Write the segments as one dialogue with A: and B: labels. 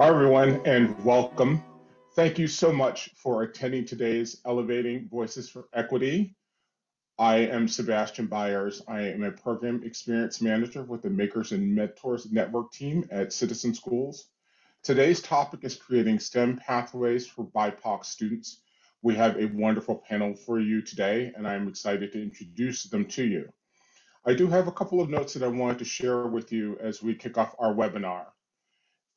A: Hi, everyone, and welcome. Thank you so much for attending today's Elevating Voices for Equity. I am Sebastian Byers. I am a Program Experience Manager with the Makers and Mentors Network team at Citizen Schools. Today's topic is creating STEM pathways for BIPOC students. We have a wonderful panel for you today, and I'm excited to introduce them to you. I do have a couple of notes that I wanted to share with you as we kick off our webinar.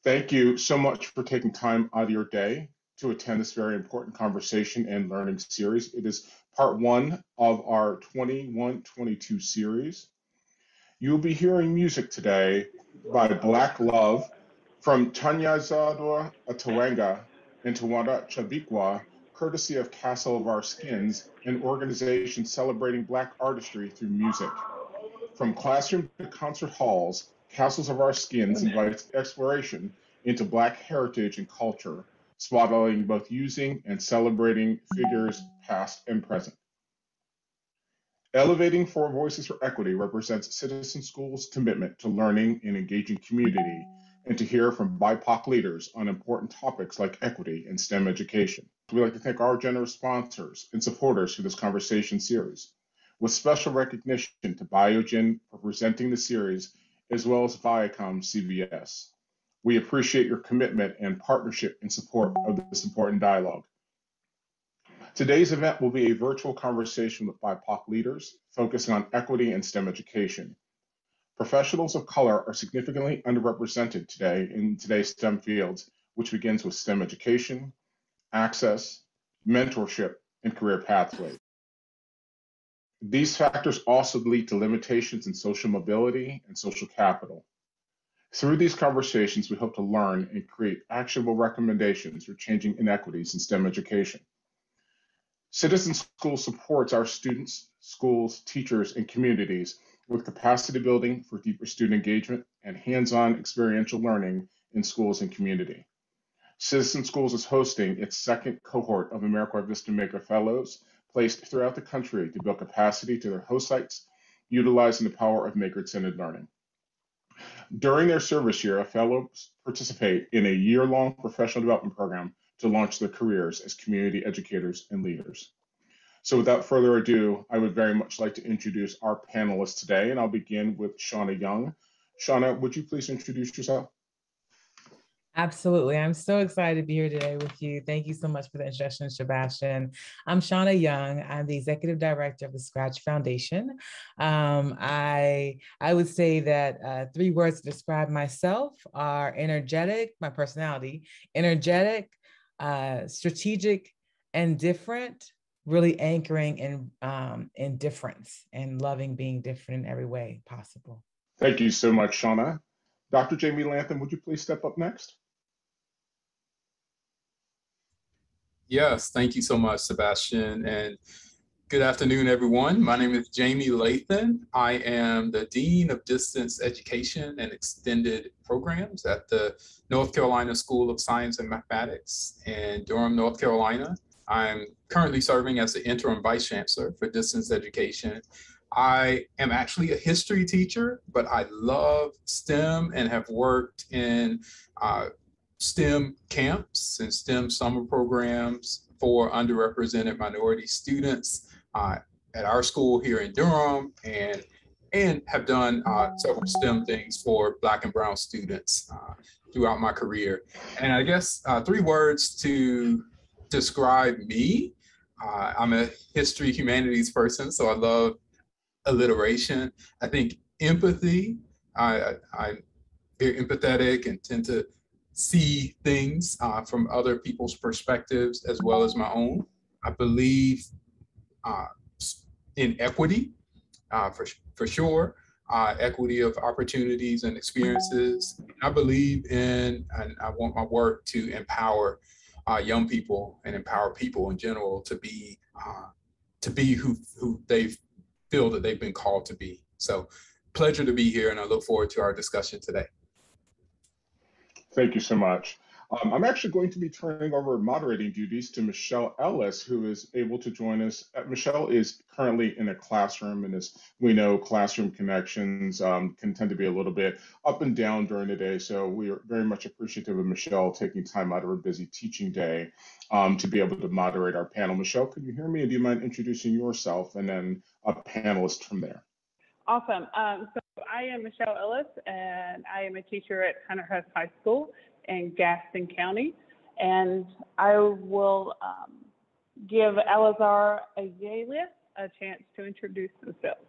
A: Thank you so much for taking time out of your day to attend this very important conversation and learning series. It is part one of our 21-22 series. You'll be hearing music today by Black Love from Tanyaradzwa Tawengwa and Tawanda Chabikwa, courtesy of Castle of Our Skins, an organization celebrating Black artistry through music. From classroom to concert halls, Castles of Our Skins oh, invites exploration into Black heritage and culture, spotlighting both using and celebrating figures past and present. Elevating Four Voices for Equity represents Citizen Schools' commitment to learning and engaging community and to hear from BIPOC leaders on important topics like equity and STEM education. We'd like to thank our generous sponsors and supporters for this conversation series, with special recognition to Biogen for presenting the series, as well as Viacom CBS. We appreciate your commitment and partnership in support of this important dialogue. Today's event will be a virtual conversation with BIPOC leaders focusing on equity and STEM education. Professionals of color are significantly underrepresented today in today's STEM fields, which begins with STEM education, access, mentorship, and career pathways. These factors also lead to limitations in social mobility and social capital. Through these conversations, we hope to learn and create actionable recommendations for changing inequities in STEM education. Citizen School supports our students, schools, teachers, and communities with capacity building for deeper student engagement and hands-on experiential learning in schools and community. Citizen Schools is hosting its second cohort of AmeriCorps Vista Maker Fellows placed throughout the country to build capacity to their host sites, utilizing the power of maker-centered learning. During their service year, fellows participate in a year-long professional development program to launch their careers as community educators and leaders. So without further ado, I would very much like to introduce our panelists today, and I'll begin with Shawna Young. Shawna, would you please introduce yourself?
B: Absolutely. I'm so excited to be here today with you. Thank you so much for the introduction, Sebastian. I'm Shawna Young. I'm the executive director of the Scratch Foundation. Um, I, I would say that uh, three words to describe myself are energetic, my personality, energetic, uh, strategic, and different, really anchoring in, um, in difference and loving being different in every way possible.
A: Thank you so much, Shawna. Dr. Jamie Lathan, would you please step up next?
C: Yes, thank you so much, Sebastian. And good afternoon, everyone. My name is Jamie Lathan. I am the Dean of Distance Education and Extended Programs at the North Carolina School of Science and Mathematics in Durham, North Carolina. I'm currently serving as the interim vice chancellor for distance education. I am actually a history teacher, but I love STEM and have worked in uh, STEM camps and STEM summer programs for underrepresented minority students uh, at our school here in Durham and and have done uh, several STEM things for Black and Brown students uh, throughout my career. And I guess uh, three words to describe me. Uh, I'm a history humanities person, so I love alliteration. I think empathy. I, I'm very empathetic and tend to see things uh, from other people's perspectives as well as my own. I believe uh, in equity uh, for, for sure, uh, equity of opportunities and experiences. I believe in, and I want my work to empower uh, young people and empower people in general to be uh, to be who, who they feel that they've been called to be. So pleasure to be here and I look forward to our discussion today.
A: Thank you so much. Um, I'm actually going to be turning over moderating duties to Michelle Ellis, who is able to join us. Uh, Michelle is currently in a classroom, and as we know, classroom connections um, can tend to be a little bit up and down during the day. So we are very much appreciative of Michelle taking time out of her busy teaching day um, to be able to moderate our panel. Michelle, can you hear me? And do you mind introducing yourself and then a panelist from there?
D: Awesome. Um, so I am Michelle Ellis, and I am a teacher at Hunter Huss High School in Gaston County. And I will um, give Alazar Ayele a chance to introduce themselves.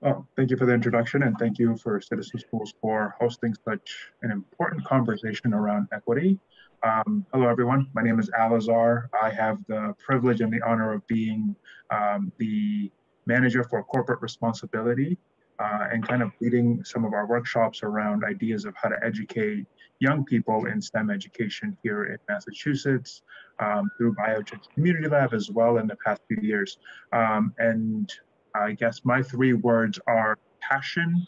E: Well, thank you for the introduction and thank you for Citizen Schools for hosting such an important conversation around equity. Um, hello, everyone. My name is Alazar. I have the privilege and the honor of being um, the manager for corporate responsibility uh, and kind of leading some of our workshops around ideas of how to educate young people in STEM education here in Massachusetts um, through Biogen Community Lab as well in the past few years. Um, and I guess my three words are passion,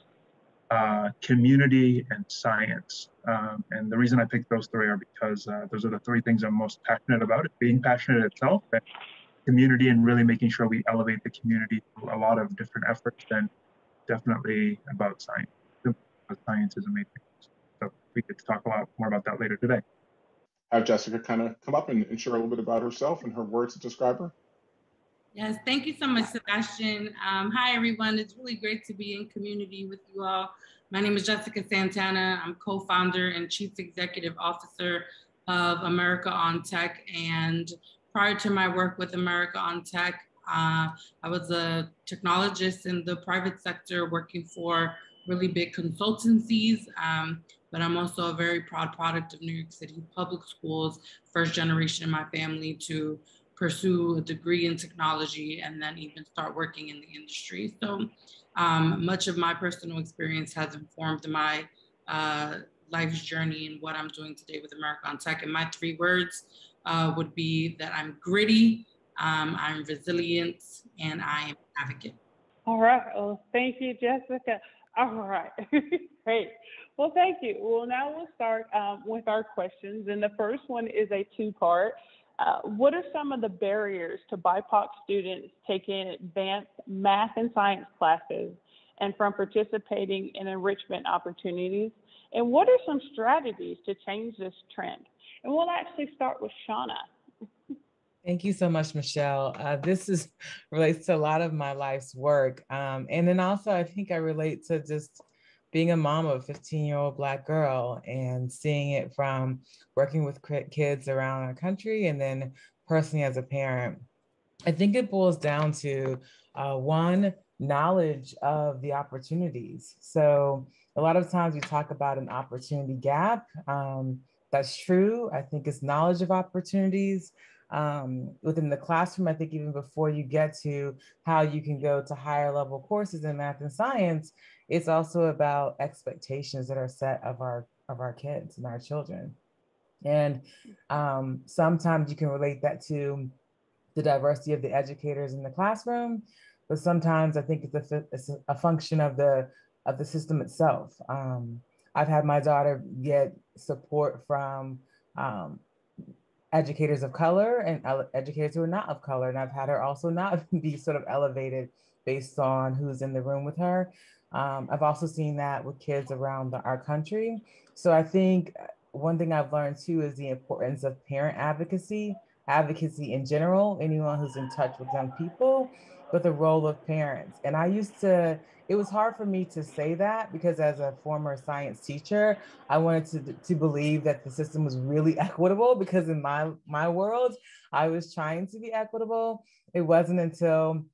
E: uh, community, and science. Um, and the reason I picked those three are because uh, those are the three things I'm most passionate about, being passionate itself, and community and really making sure we elevate the community through a lot of different efforts and definitely about science. Science is amazing. So we get to talk a lot more about that later today.
A: Have Jessica kind of come up and, and share a little bit about herself and her words to describe her.
F: Yes, thank you so much, Sebastian. Um, hi, everyone. It's really great to be in community with you all. My name is Jessica Santana. I'm co-founder and chief executive officer of America on Tech. And prior to my work with America on Tech, uh, I was a technologist in the private sector working for really big consultancies, um, but I'm also a very proud product of New York City public schools, first generation in my family to pursue a degree in technology and then even start working in the industry. So um, much of my personal experience has informed my uh, life's journey and what I'm doing today with America on Tech. And my three words uh, would be that I'm gritty, um, I'm resilient and I am advocate.
D: All right. Well, thank you, Jessica. All right. Great. Well, thank you. Well, now we'll start um, with our questions. And the first one is a two part. Uh, what are some of the barriers to BIPOC students taking advanced math and science classes and from participating in enrichment opportunities? And what are some strategies to change this trend? And we'll actually start with Shawna.
B: Thank you so much, Michelle. Uh, this is relates to a lot of my life's work. Um, and then also I think I relate to just being a mom of a 15 year old black girl and seeing it from working with kids around our country and then personally as a parent. I think it boils down to uh, one, knowledge of the opportunities. So a lot of times we talk about an opportunity gap. Um, that's true. I think it's knowledge of opportunities um, within the classroom. I think even before you get to how you can go to higher level courses in math and science, it's also about expectations that are set of our of our kids and our children. And um, sometimes you can relate that to the diversity of the educators in the classroom, but sometimes I think it's a, it's a function of the of the system itself. Um, I've had my daughter get support from um, educators of color and educators who are not of color. And I've had her also not be sort of elevated based on who's in the room with her. Um, I've also seen that with kids around the, our country. So I think uh, one thing I've learned too is the importance of parent advocacy, advocacy in general, anyone who's in touch with young people, but the role of parents. And I used to it was hard for me to say that because as a former science teacher, I wanted to, to believe that the system was really equitable because in my, my world, I was trying to be equitable. It wasn't until,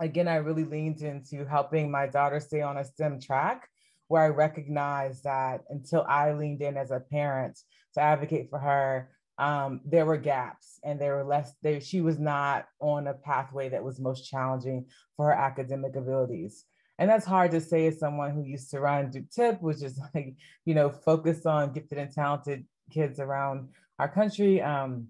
B: again, I really leaned into helping my daughter stay on a STEM track where I recognized that until I leaned in as a parent to advocate for her, um, there were gaps and there were less there she was not on a pathway that was most challenging for her academic abilities and that's hard to say as someone who used to run Duke Tip, which is like, you know, focused on gifted and talented kids around our country. Um,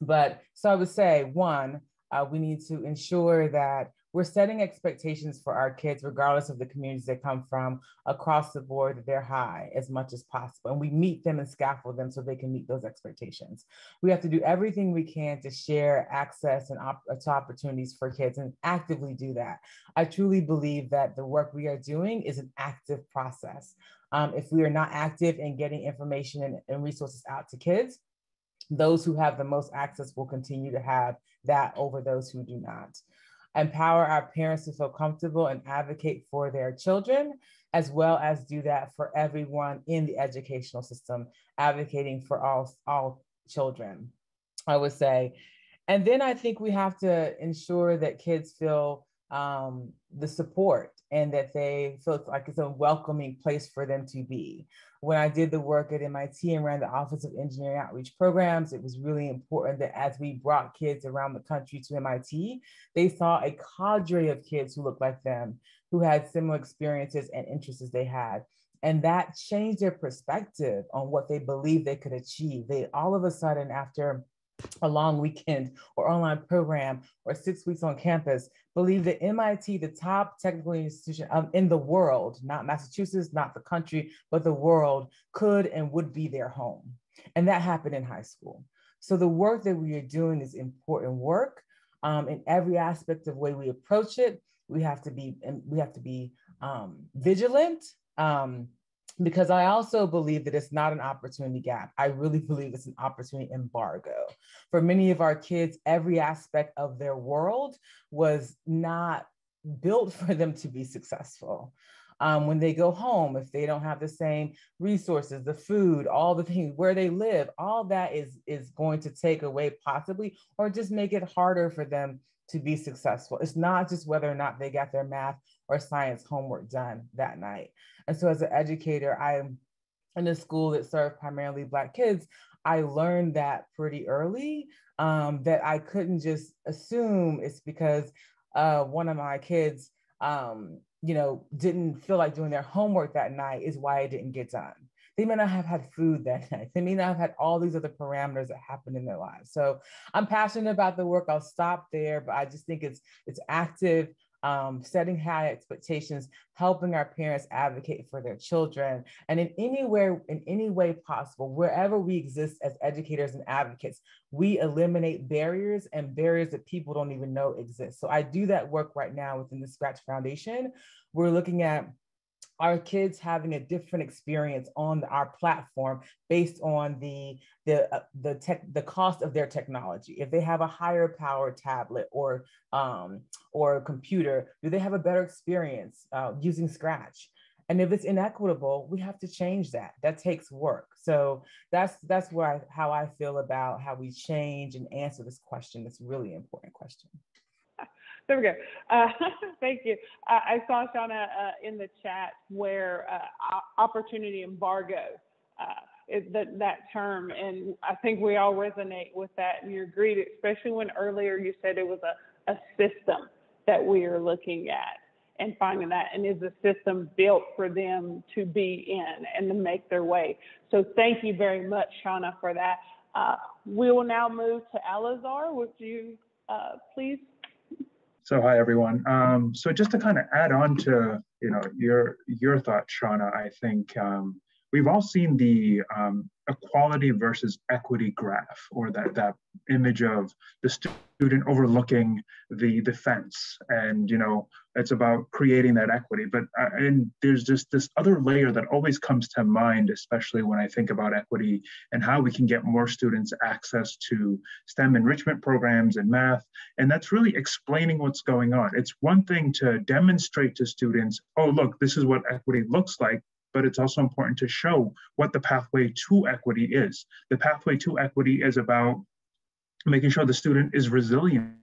B: but so I would say, one, uh, we need to ensure that we're setting expectations for our kids, regardless of the communities they come from, across the board that they're high as much as possible. And we meet them and scaffold them so they can meet those expectations. We have to do everything we can to share access and op- to opportunities for kids and actively do that. I truly believe that the work we are doing is an active process. Um, if we are not active in getting information and, and resources out to kids, those who have the most access will continue to have that over those who do not empower our parents to feel comfortable and advocate for their children, as well as do that for everyone in the educational system, advocating for all, all children, I would say. And then I think we have to ensure that kids feel um, the support and that they feel like it's a welcoming place for them to be when I did the work at MIT and ran the Office of Engineering Outreach Programs, it was really important that as we brought kids around the country to MIT, they saw a cadre of kids who looked like them, who had similar experiences and interests as they had. And that changed their perspective on what they believed they could achieve. They all of a sudden, after a long weekend or online program or six weeks on campus, believe that MIT, the top technical institution in the world, not Massachusetts, not the country, but the world, could and would be their home. And that happened in high school. So the work that we are doing is important work um, in every aspect of way we approach it. We have to be, we have to be um, vigilant. Um, because I also believe that it's not an opportunity gap. I really believe it's an opportunity embargo. For many of our kids, every aspect of their world was not built for them to be successful. Um, when they go home, if they don't have the same resources, the food, all the things, where they live, all that is, is going to take away possibly, or just make it harder for them to be successful. It's not just whether or not they got their math or science homework done that night. And so as an educator, I'm in a school that served primarily Black kids. I learned that pretty early um, that I couldn't just assume it's because uh, one of my kids, um, you know, didn't feel like doing their homework that night is why it didn't get done. They may not have had food that night. They may not have had all these other parameters that happened in their lives. So I'm passionate about the work. I'll stop there, but I just think it's it's active um, setting high expectations, helping our parents advocate for their children, and in anywhere, in any way possible, wherever we exist as educators and advocates, we eliminate barriers and barriers that people don't even know exist. So I do that work right now within the Scratch Foundation. We're looking at our kids having a different experience on our platform based on the the uh, the tech the cost of their technology? If they have a higher power tablet or um, or computer do they have a better experience uh, using scratch? And if it's inequitable we have to change that. That takes work. So that's that's where I, how i feel about how we change and answer this question. This really important question
D: there we go. Uh, thank you. Uh, I saw Shawna uh, in the chat where uh, opportunity embargo uh, is that, that term, and I think we all resonate with that and you agreed, especially when earlier you said it was a, a system that we are looking at and finding that, and is the system built for them to be in and to make their way. So thank you very much, Shawna, for that. Uh, we will now move to Alazar. Would you please
E: so hi everyone. Um, so just to kind of add on to you know your your thought, Shawna, I think um, we've all seen the um, equality versus equity graph or that that image of the student overlooking the the fence and you know it's about creating that equity. But uh, and there's just this other layer that always comes to mind especially when i think about equity and how we can get more students access to stem enrichment programs and math. And that's really explaining what's going on. It's one thing to demonstrate to students oh look this is what equity looks like but it's also important to show what the pathway to equity is. The pathway to equity is about making sure the student is resilient,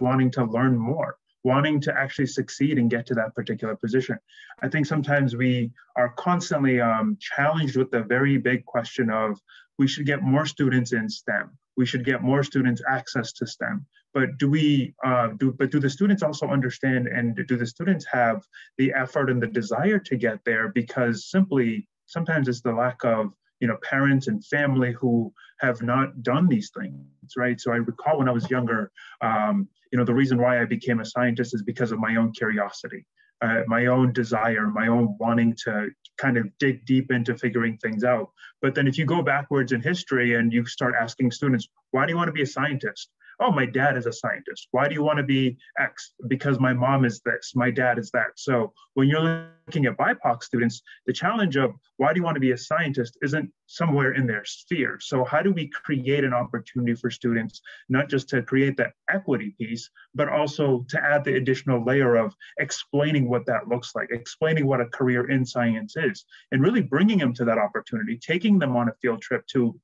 E: wanting to learn more, wanting to actually succeed and get to that particular position. I think sometimes we are constantly um, challenged with the very big question of we should get more students in STEM. We should get more students access to STEM but do we uh, do but do the students also understand and do the students have the effort and the desire to get there because simply sometimes it's the lack of you know, parents and family who have not done these things, right? So I recall when I was younger, um, you know, the reason why I became a scientist is because of my own curiosity, uh, my own desire, my own wanting to kind of dig deep into figuring things out. But then if you go backwards in history and you start asking students, why do you want to be a scientist? oh, my dad is a scientist. Why do you want to be X? Because my mom is this, my dad is that. So when you're looking at BIPOC students, the challenge of why do you want to be a scientist isn't somewhere in their sphere. So how do we create an opportunity for students, not just to create that equity piece, but also to add the additional layer of explaining what that looks like, explaining what a career in science is, and really bringing them to that opportunity, taking them on a field trip to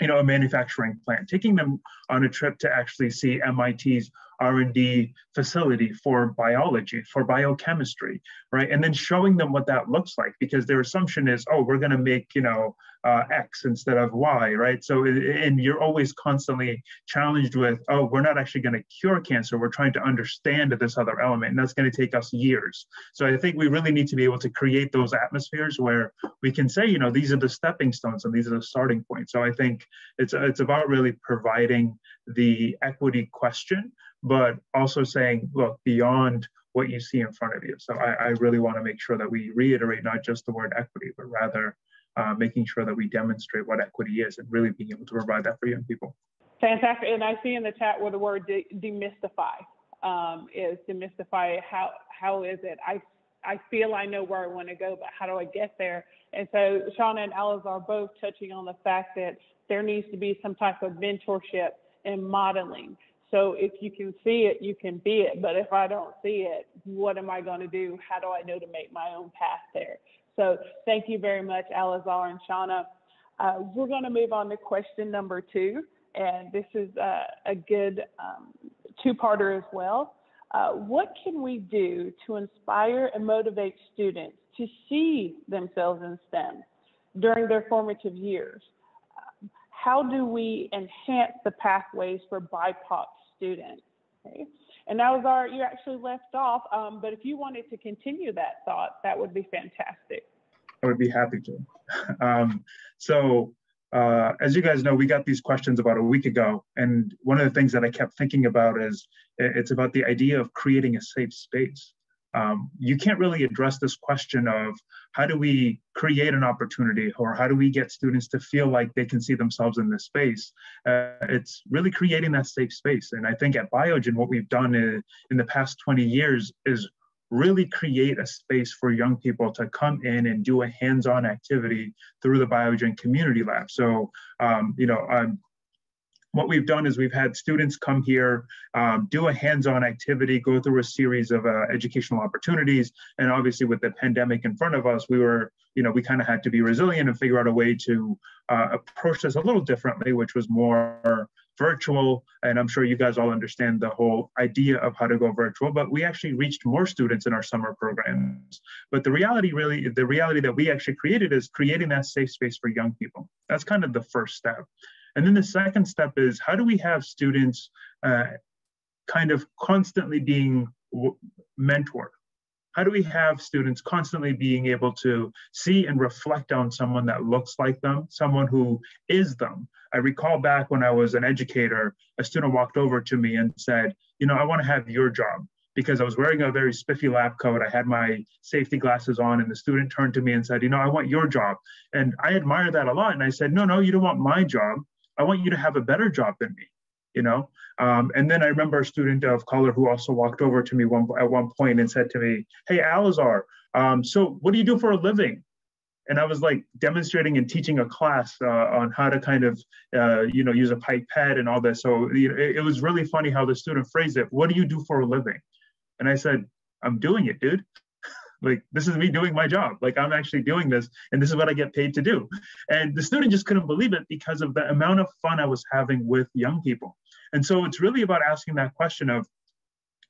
E: you know, a manufacturing plant, taking them on a trip to actually see MIT's R&D facility for biology, for biochemistry, right? And then showing them what that looks like because their assumption is, oh, we're going to make, you know, uh, X instead of Y, right? So, and you're always constantly challenged with, oh, we're not actually going to cure cancer. We're trying to understand this other element, and that's going to take us years. So, I think we really need to be able to create those atmospheres where we can say, you know, these are the stepping stones and these are the starting points. So, I think it's it's about really providing the equity question, but also saying, look, beyond what you see in front of you. So I, I really want to make sure that we reiterate not just the word equity, but rather uh, making sure that we demonstrate what equity is and really being able to provide that for young people.
D: Fantastic. And I see in the chat where the word de- demystify um, is demystify. How how is it? I I feel I know where I want to go, but how do I get there? And so Shawna and Alazar both touching on the fact that there needs to be some type of mentorship and modeling. So if you can see it, you can be it. But if I don't see it, what am I going to do? How do I know to make my own path there? So thank you very much, Alazar and Shawna. Uh, we're going to move on to question number two. And this is uh, a good um, two-parter as well. Uh, what can we do to inspire and motivate students to see themselves in STEM during their formative years? how do we enhance the pathways for BIPOC students? Okay. And that was our, you actually left off, um, but if you wanted to continue that thought, that would be fantastic.
E: I would be happy to. Um, so uh, as you guys know, we got these questions about a week ago. And one of the things that I kept thinking about is it's about the idea of creating a safe space um, you can't really address this question of how do we create an opportunity or how do we get students to feel like they can see themselves in this space. Uh, it's really creating that safe space. And I think at Biogen, what we've done in, in the past 20 years is really create a space for young people to come in and do a hands-on activity through the Biogen Community Lab. So, um, you know, um, what we've done is we've had students come here, um, do a hands-on activity, go through a series of uh, educational opportunities. And obviously with the pandemic in front of us, we were, you know, we kind of had to be resilient and figure out a way to uh, approach this a little differently, which was more virtual. And I'm sure you guys all understand the whole idea of how to go virtual, but we actually reached more students in our summer programs. But the reality really, the reality that we actually created is creating that safe space for young people. That's kind of the first step. And then the second step is how do we have students uh, kind of constantly being mentored? How do we have students constantly being able to see and reflect on someone that looks like them, someone who is them? I recall back when I was an educator, a student walked over to me and said, You know, I want to have your job because I was wearing a very spiffy lab coat. I had my safety glasses on, and the student turned to me and said, You know, I want your job. And I admire that a lot. And I said, No, no, you don't want my job. I want you to have a better job than me, you know? Um, and then I remember a student of color who also walked over to me one, at one point and said to me, Hey, Alazar, um, so what do you do for a living? And I was like demonstrating and teaching a class uh, on how to kind of, uh, you know, use a pipette and all this. So you know, it, it was really funny how the student phrased it. What do you do for a living? And I said, I'm doing it, dude like this is me doing my job. Like i'm actually doing this and this is what i get paid to do. And the student just couldn't believe it because of the amount of fun i was having with young people. And so it's really about asking that question of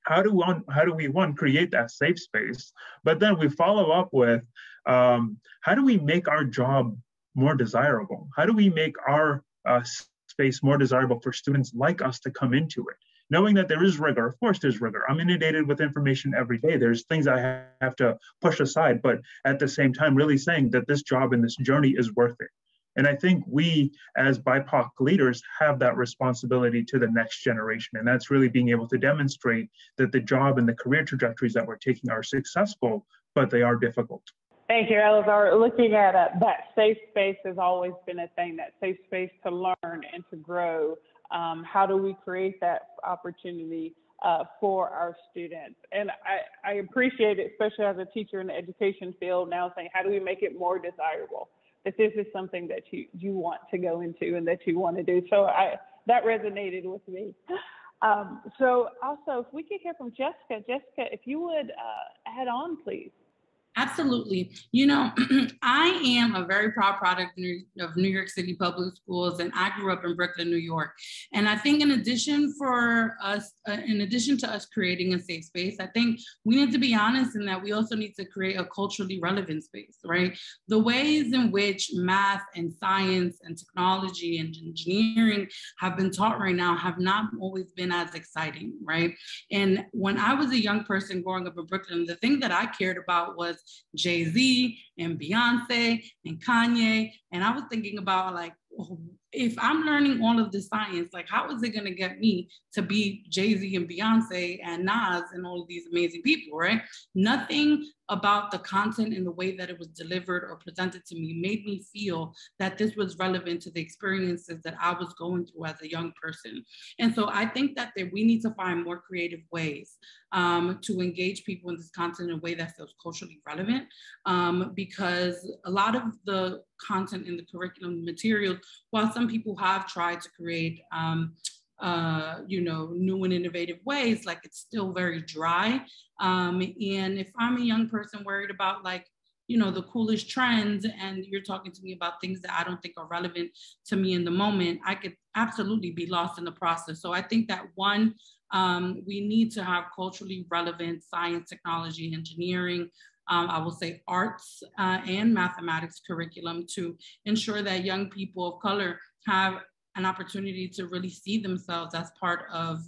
E: how do one how do we one create that safe space but then we follow up with um, how do we make our job more desirable? How do we make our uh, space more desirable for students like us to come into it knowing that there is rigor. Of course, there's rigor. I'm inundated with information every day. There's things I have to push aside, but at the same time, really saying that this job and this journey is worth it. And I think we, as BIPOC leaders, have that responsibility to the next generation. And that's really being able to demonstrate that the job and the career trajectories that we're taking are successful, but they are difficult.
D: Thank you, Alazar. Looking at uh, that safe space has always been a thing, that safe space to learn and to grow. Um, how do we create that opportunity uh, for our students? And I, I appreciate it, especially as a teacher in the education field now saying, how do we make it more desirable? That this is something that you, you want to go into and that you want to do. So I, that resonated with me. Um, so also, if we could hear from Jessica. Jessica, if you would uh, add on, please.
F: Absolutely. You know, I am a very proud product of New York City Public Schools, and I grew up in Brooklyn, New York. And I think, in addition for us, uh, in addition to us creating a safe space, I think we need to be honest in that we also need to create a culturally relevant space, right? The ways in which math and science and technology and engineering have been taught right now have not always been as exciting, right? And when I was a young person growing up in Brooklyn, the thing that I cared about was Jay Z and Beyonce and Kanye. And I was thinking about like, oh, if I'm learning all of the science, like how is it going to get me to be Jay Z and Beyonce and Nas and all of these amazing people, right? Nothing about the content and the way that it was delivered or presented to me made me feel that this was relevant to the experiences that I was going through as a young person. And so I think that, that we need to find more creative ways um, to engage people in this content in a way that feels culturally relevant um, because a lot of the content in the curriculum materials, while some people have tried to create um, uh, you know, new and innovative ways, like it's still very dry. Um, and if I'm a young person worried about like, you know, the coolest trends and you're talking to me about things that I don't think are relevant to me in the moment, I could absolutely be lost in the process. So I think that one, um, we need to have culturally relevant science, technology, engineering, um, I will say arts uh, and mathematics curriculum to ensure that young people of color have an opportunity to really see themselves as part of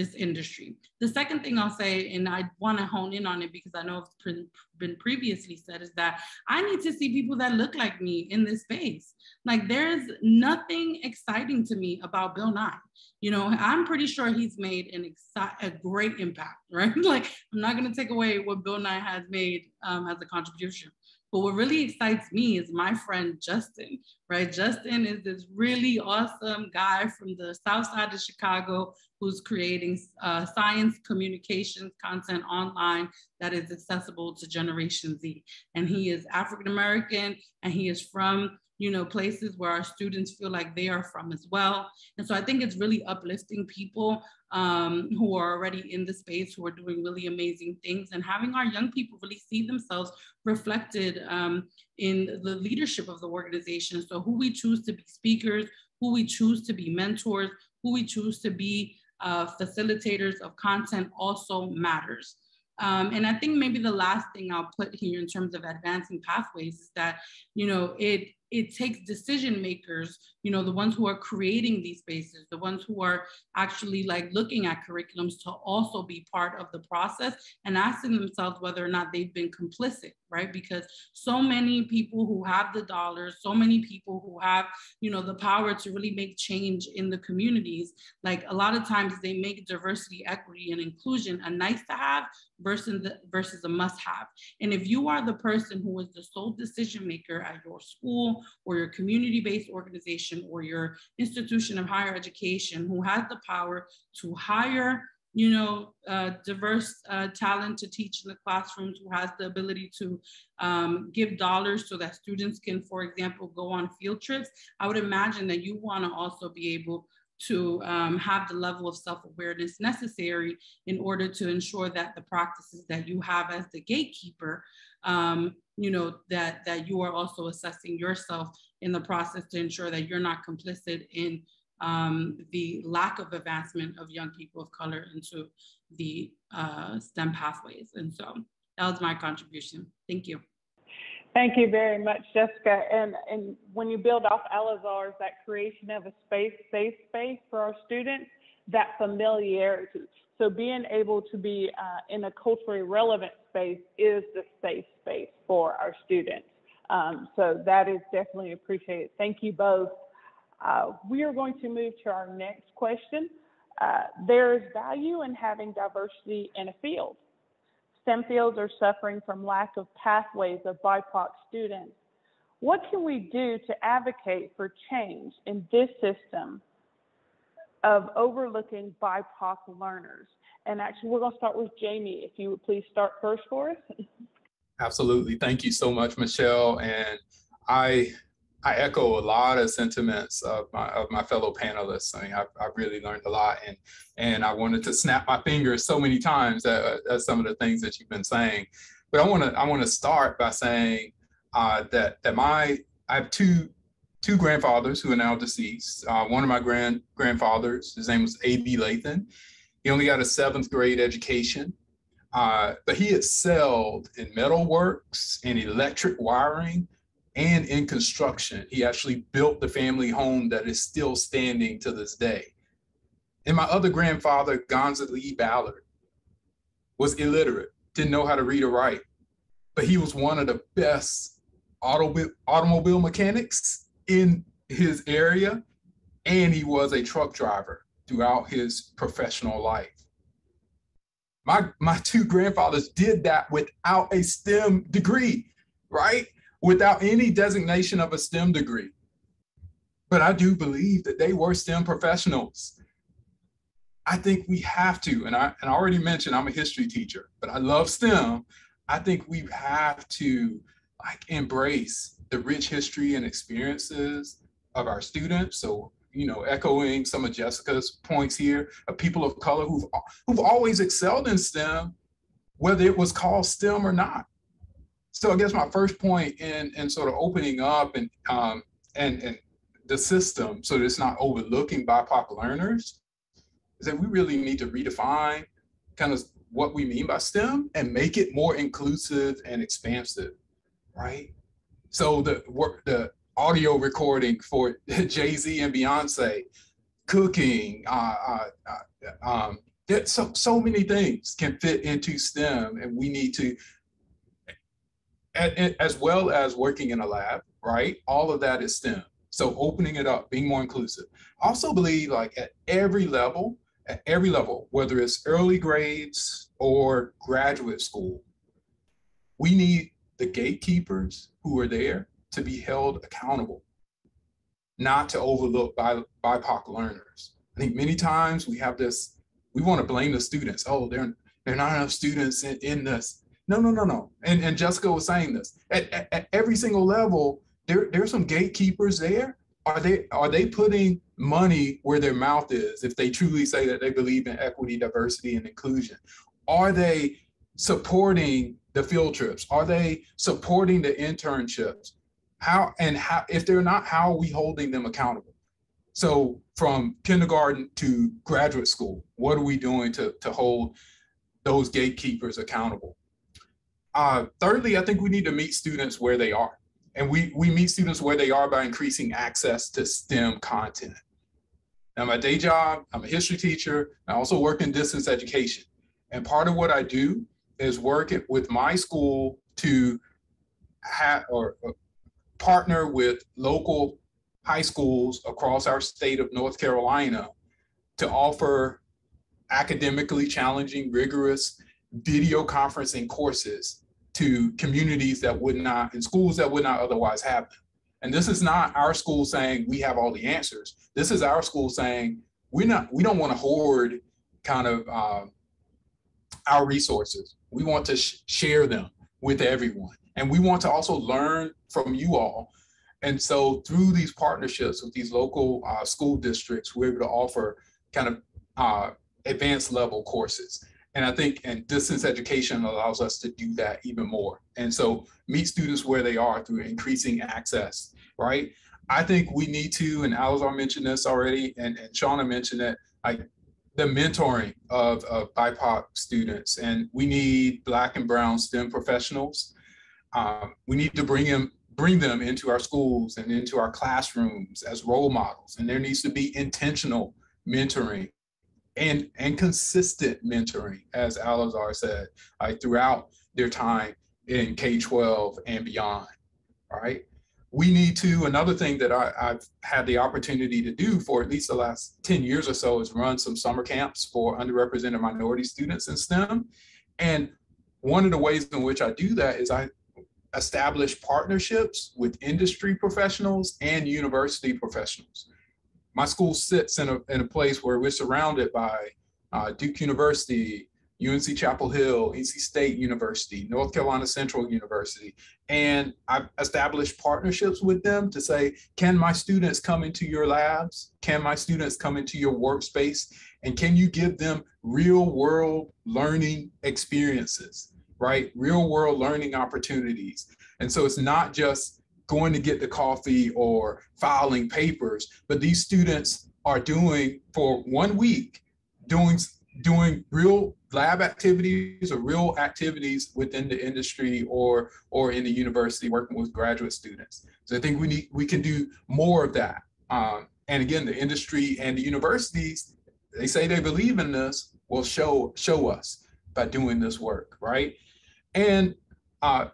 F: this industry. The second thing I'll say, and I want to hone in on it because I know it's been previously said, is that I need to see people that look like me in this space. Like there's nothing exciting to me about Bill Nye. You know, I'm pretty sure he's made an exci- a great impact, right? like I'm not going to take away what Bill Nye has made um, as a contribution. But what really excites me is my friend Justin, right? Justin is this really awesome guy from the south side of Chicago who's creating uh, science communications content online that is accessible to Generation Z. And he is African American and he is from you know, places where our students feel like they are from as well. And so I think it's really uplifting people um, who are already in the space, who are doing really amazing things, and having our young people really see themselves reflected um, in the leadership of the organization. So who we choose to be speakers, who we choose to be mentors, who we choose to be uh, facilitators of content also matters. Um, and I think maybe the last thing I'll put here in terms of advancing pathways is that, you know, it it takes decision makers you know the ones who are creating these spaces the ones who are actually like looking at curriculums to also be part of the process and asking themselves whether or not they've been complicit right? Because so many people who have the dollars so many people who have you know the power to really make change in the communities like a lot of times they make diversity equity and inclusion a nice to have versus the, versus a must have. And if you are the person who is the sole decision maker at your school or your community-based organization or your institution of higher education who has the power to hire you know, uh, diverse uh, talent to teach in the classrooms, who has the ability to um, give dollars so that students can, for example, go on field trips. I would imagine that you want to also be able to um, have the level of self-awareness necessary in order to ensure that the practices that you have as the gatekeeper um, you know, that, that you are also assessing yourself in the process to ensure that you're not complicit in um, the lack of advancement of young people of color into the uh, STEM pathways. And so that was my contribution. Thank you.
D: Thank you very much, Jessica. And, and when you build off Alazar's, that creation of a space, safe space for our students, that familiarity. So being able to be uh, in a culturally relevant space is the safe space for our students. Um, so that is definitely appreciated. Thank you both. Uh, we are going to move to our next question. Uh, there is value in having diversity in a field. STEM fields are suffering from lack of pathways of BIPOC students. What can we do to advocate for change in this system of overlooking BIPOC learners? And actually, we're going to start with Jamie. If you would please start first for us.
C: Absolutely. Thank you so much, Michelle. And I I echo a lot of sentiments of my of my fellow panelists. I mean, I've, I've really learned a lot, and and I wanted to snap my fingers so many times at, at some of the things that you've been saying. But I want to I want to start by saying uh, that that my I have two two grandfathers who are now deceased. Uh, one of my grand grandfathers, his name was A.B. Lathan. He only got a seventh grade education. Uh, but he excelled in metalworks and electric wiring and in construction. He actually built the family home that is still standing to this day. And my other grandfather, Gonza Lee Ballard, was illiterate, didn't know how to read or write, but he was one of the best automobile mechanics in his area, and he was a truck driver throughout his professional life. My, my two grandfathers did that without a STEM degree, right? Without any designation of a STEM degree. But I do believe that they were STEM professionals. I think we have to, and I, and I already mentioned I'm a history teacher, but I love STEM. I think we have to like embrace the rich history and experiences of our students. So you know, echoing some of Jessica's points here of people of color who've who've always excelled in STEM, whether it was called STEM or not. So I guess my first point in in sort of opening up and um, and and the system so that it's not overlooking BIPOC learners is that we really need to redefine kind of what we mean by STEM and make it more inclusive and expansive, right? So the the audio recording for Jay Z and Beyonce, cooking, uh, uh, uh, um, so so many things can fit into STEM, and we need to, as well as working in a lab, right? All of that is STEM. So opening it up, being more inclusive. I also believe like at every level, at every level, whether it's early grades or graduate school, we need the gatekeepers who are there to be held accountable, not to overlook by BIPOC learners. I think many times we have this, we want to blame the students. Oh, there, there are not enough students in, in this. No, no, no, no. And, and Jessica was saying this. At, at, at every single level, there, there are some gatekeepers there. Are they, are they putting money where their mouth is if they truly say that they believe in equity, diversity, and inclusion? Are they supporting the field trips? Are they supporting the internships? how and how if they're not how are we holding them accountable? So from kindergarten to graduate school what are we doing to, to hold those gatekeepers accountable? Uh, thirdly i think we need to meet students where they are. And we we meet students where they are by increasing access to stem content. Now my day job i'm a history teacher. I also work in distance education. And part of what i do is working with my school to have or partner with local high schools across our state of North Carolina to offer academically challenging, rigorous video conferencing courses to communities that would not, in schools that would not otherwise have them. And this is not our school saying we have all the answers. This is our school saying we're not, we don't want to hoard kind of uh, our resources. We want to sh- share them with everyone. And we want to also learn from you all. And so through these partnerships with these local uh, school districts, we're able to offer kind of uh, advanced level courses. And I think and distance education allows us to do that even more. And so meet students where they are through increasing access, right? I think we need to, and Alazar mentioned this already, and, and Shawna mentioned it, like the mentoring of, of BIPOC students. And we need Black and Brown STEM professionals um, we need to bring them bring them into our schools and into our classrooms as role models and there needs to be intentional mentoring and and consistent mentoring as alazar said throughout their time in k-12 and beyond right? We need to, another thing that I, I've had the opportunity to do for at least the last 10 years or so is run some summer camps for underrepresented minority students in STEM. And one of the ways in which I do that is I establish partnerships with industry professionals and university professionals. My school sits in a, in a place where we're surrounded by uh, Duke University, UNC Chapel Hill, NC State University, North Carolina Central University. And I've established partnerships with them to say, can my students come into your labs? Can my students come into your workspace? And can you give them real world learning experiences, right? Real world learning opportunities. And so it's not just going to get the coffee or filing papers, but these students are doing for one week, doing doing real lab activities or real activities within the industry or or in the university working with graduate students. So I think we need we can do more of that. Um, and again, the industry and the universities, they say they believe in this, will show show us by doing this work, right? And uh,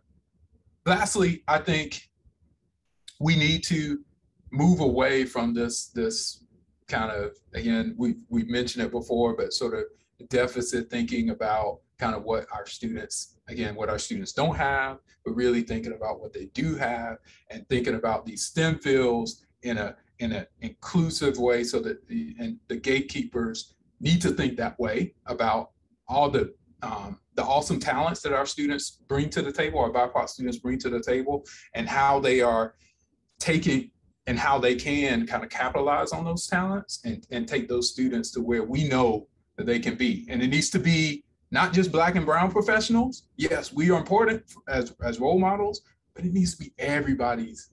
C: lastly, I think we need to move away from this this kind of again we've we've mentioned it before, but sort of deficit thinking about kind of what our students again what our students don't have, but really thinking about what they do have and thinking about these STEM fields in a in an inclusive way so that the and the gatekeepers need to think that way about all the um, the awesome talents that our students bring to the table, our BIPOC students bring to the table, and how they are taking and how they can kind of capitalize on those talents and, and take those students to where we know that they can be. And it needs to be not just black and brown professionals. Yes, we are important as, as role models, but it needs to be everybody's,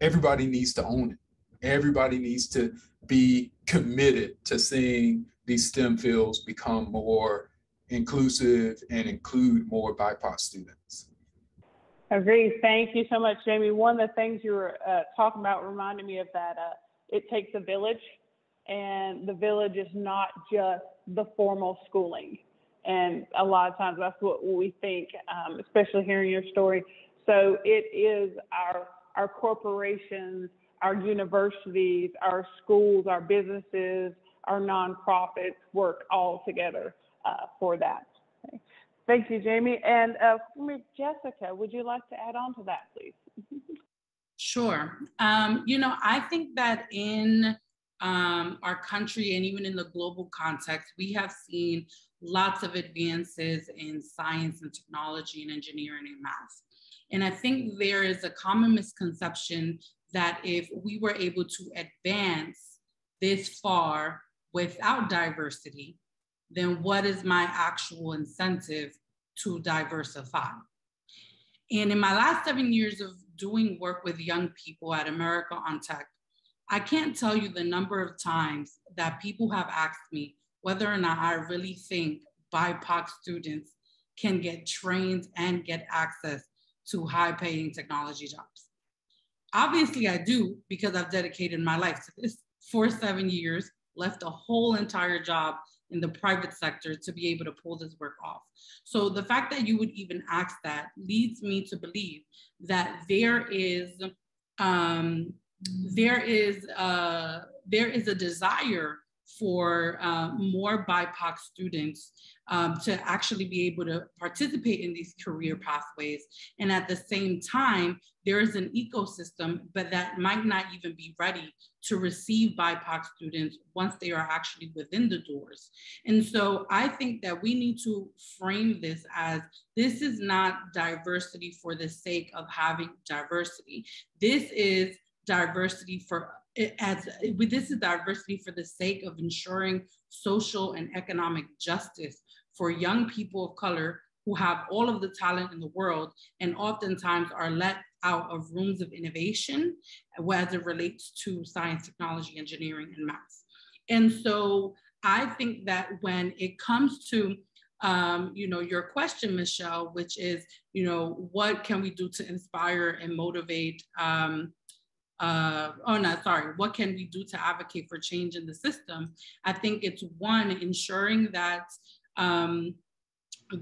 C: everybody needs to own it. Everybody needs to be committed to seeing these STEM fields become more inclusive and include more BIPOC students.
D: Agree. Thank you so much, Jamie. One of the things you were uh, talking about reminded me of that. Uh, it takes a village, and the village is not just the formal schooling. And a lot of times that's what we think, um, especially hearing your story. So it is our our corporations, our universities, our schools, our businesses, our nonprofits work all together uh, for that. Okay. Thank you, Jamie. And uh, Jessica, would you like to add on to that, please?
F: Sure. Um, you know, I think that in um, our country and even in the global context, we have seen lots of advances in science and technology and engineering and math. And I think there is a common misconception that if we were able to advance this far without diversity, then what is my actual incentive to diversify? And in my last seven years of doing work with young people at America on Tech, I can't tell you the number of times that people have asked me whether or not I really think BIPOC students can get trained and get access to high paying technology jobs. Obviously, I do because I've dedicated my life to this for seven years, left a whole entire job in the private sector to be able to pull this work off. So the fact that you would even ask that leads me to believe that there is um, there is uh, there is a desire for uh, more BIPOC students um, to actually be able to participate in these career pathways. And at the same time, there is an ecosystem, but that might not even be ready to receive BIPOC students once they are actually within the doors. And so I think that we need to frame this as this is not diversity for the sake of having diversity. This is diversity for as this is diversity for the sake of ensuring social and economic justice for young people of color who have all of the talent in the world and oftentimes are let out of rooms of innovation as it relates to science, technology, engineering, and math. And so I think that when it comes to um, you know, your question, Michelle, which is, you know, what can we do to inspire and motivate um, uh, oh no, sorry, what can we do to advocate for change in the system? I think it's one, ensuring that um,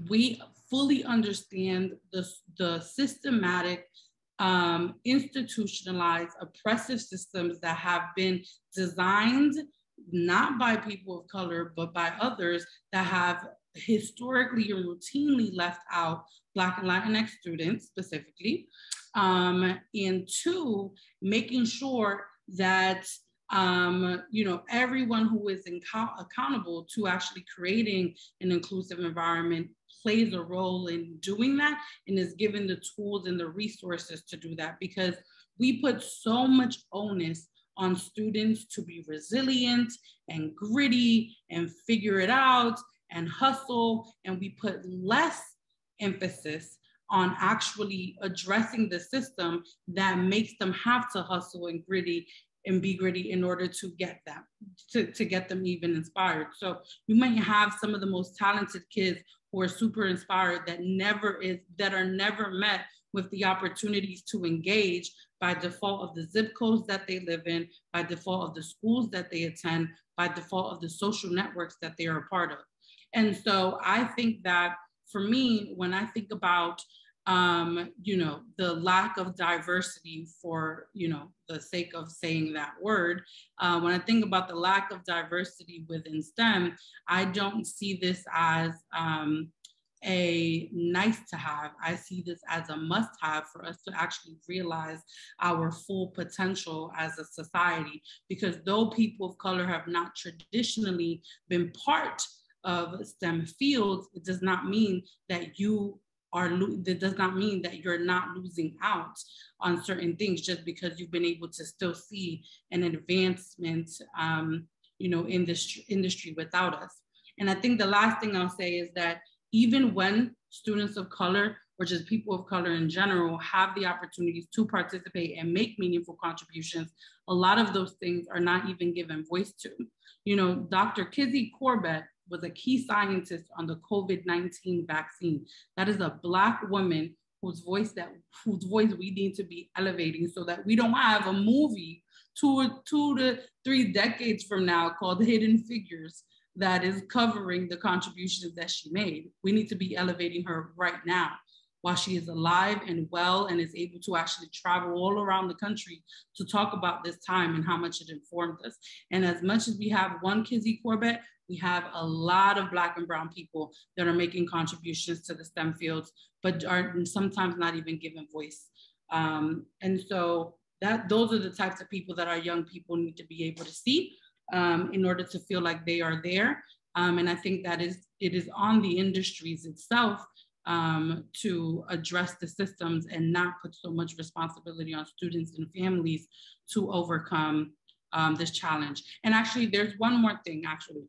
F: we fully understand the, the systematic um, institutionalized oppressive systems that have been designed not by people of color, but by others that have historically and routinely left out Black and Latinx students specifically. Um, and two, making sure that um, you know, everyone who is accountable to actually creating an inclusive environment plays a role in doing that and is given the tools and the resources to do that because we put so much onus on students to be resilient and gritty and figure it out and hustle. And we put less emphasis on actually addressing the system that makes them have to hustle and gritty and be gritty in order to get them to, to get them even inspired. So you might have some of the most talented kids who are super inspired that never is that are never met with the opportunities to engage by default of the zip codes that they live in by default of the schools that they attend by default of the social networks that they are a part of. And so i think that for me when i think about um, you know, the lack of diversity for, you know, the sake of saying that word. Uh, when I think about the lack of diversity within STEM, I don't see this as um, a nice to have. I see this as a must have for us to actually realize our full potential as a society. Because though people of color have not traditionally been part of STEM fields, it does not mean that you are that does not mean that you're not losing out on certain things just because you've been able to still see an advancement um, you know in this industry without us. And i think the last thing i'll say is that even when students of color or just people of color in general have the opportunities to participate and make meaningful contributions a lot of those things are not even given voice to. You know dr kizzy corbett was a key scientist on the COVID-19 vaccine. That is a black woman whose voice that whose voice we need to be elevating so that we don't have a movie two two to three decades from now called Hidden Figures that is covering the contributions that she made. We need to be elevating her right now while she is alive and well and is able to actually travel all around the country to talk about this time and how much it informed us. And as much as we have one Kizzy Corbett, we have a lot of Black and Brown people that are making contributions to the STEM fields, but are sometimes not even given voice. Um, and so that those are the types of people that our young people need to be able to see um, in order to feel like they are there. Um, and I think that is it is on the industries itself um, to address the systems and not put so much responsibility on students and families to overcome um, this challenge. And actually, there's one more thing, actually.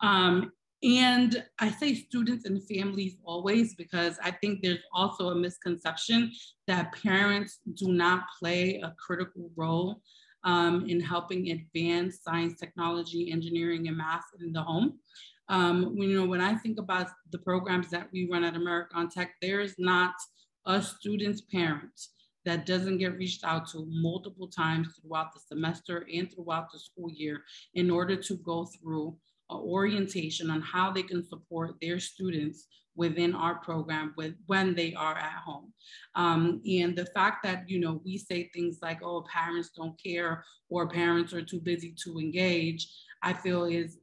F: Um, and I say students and families always because I think there's also a misconception that parents do not play a critical role um, in helping advance science, technology, engineering, and math in the home. Um, you know, when I think about the programs that we run at America On Tech, there is not a student's parent that doesn't get reached out to multiple times throughout the semester and throughout the school year in order to go through orientation on how they can support their students within our program with when they are at home. Um, and the fact that you know we say things like oh parents don't care or parents are too busy to engage i feel is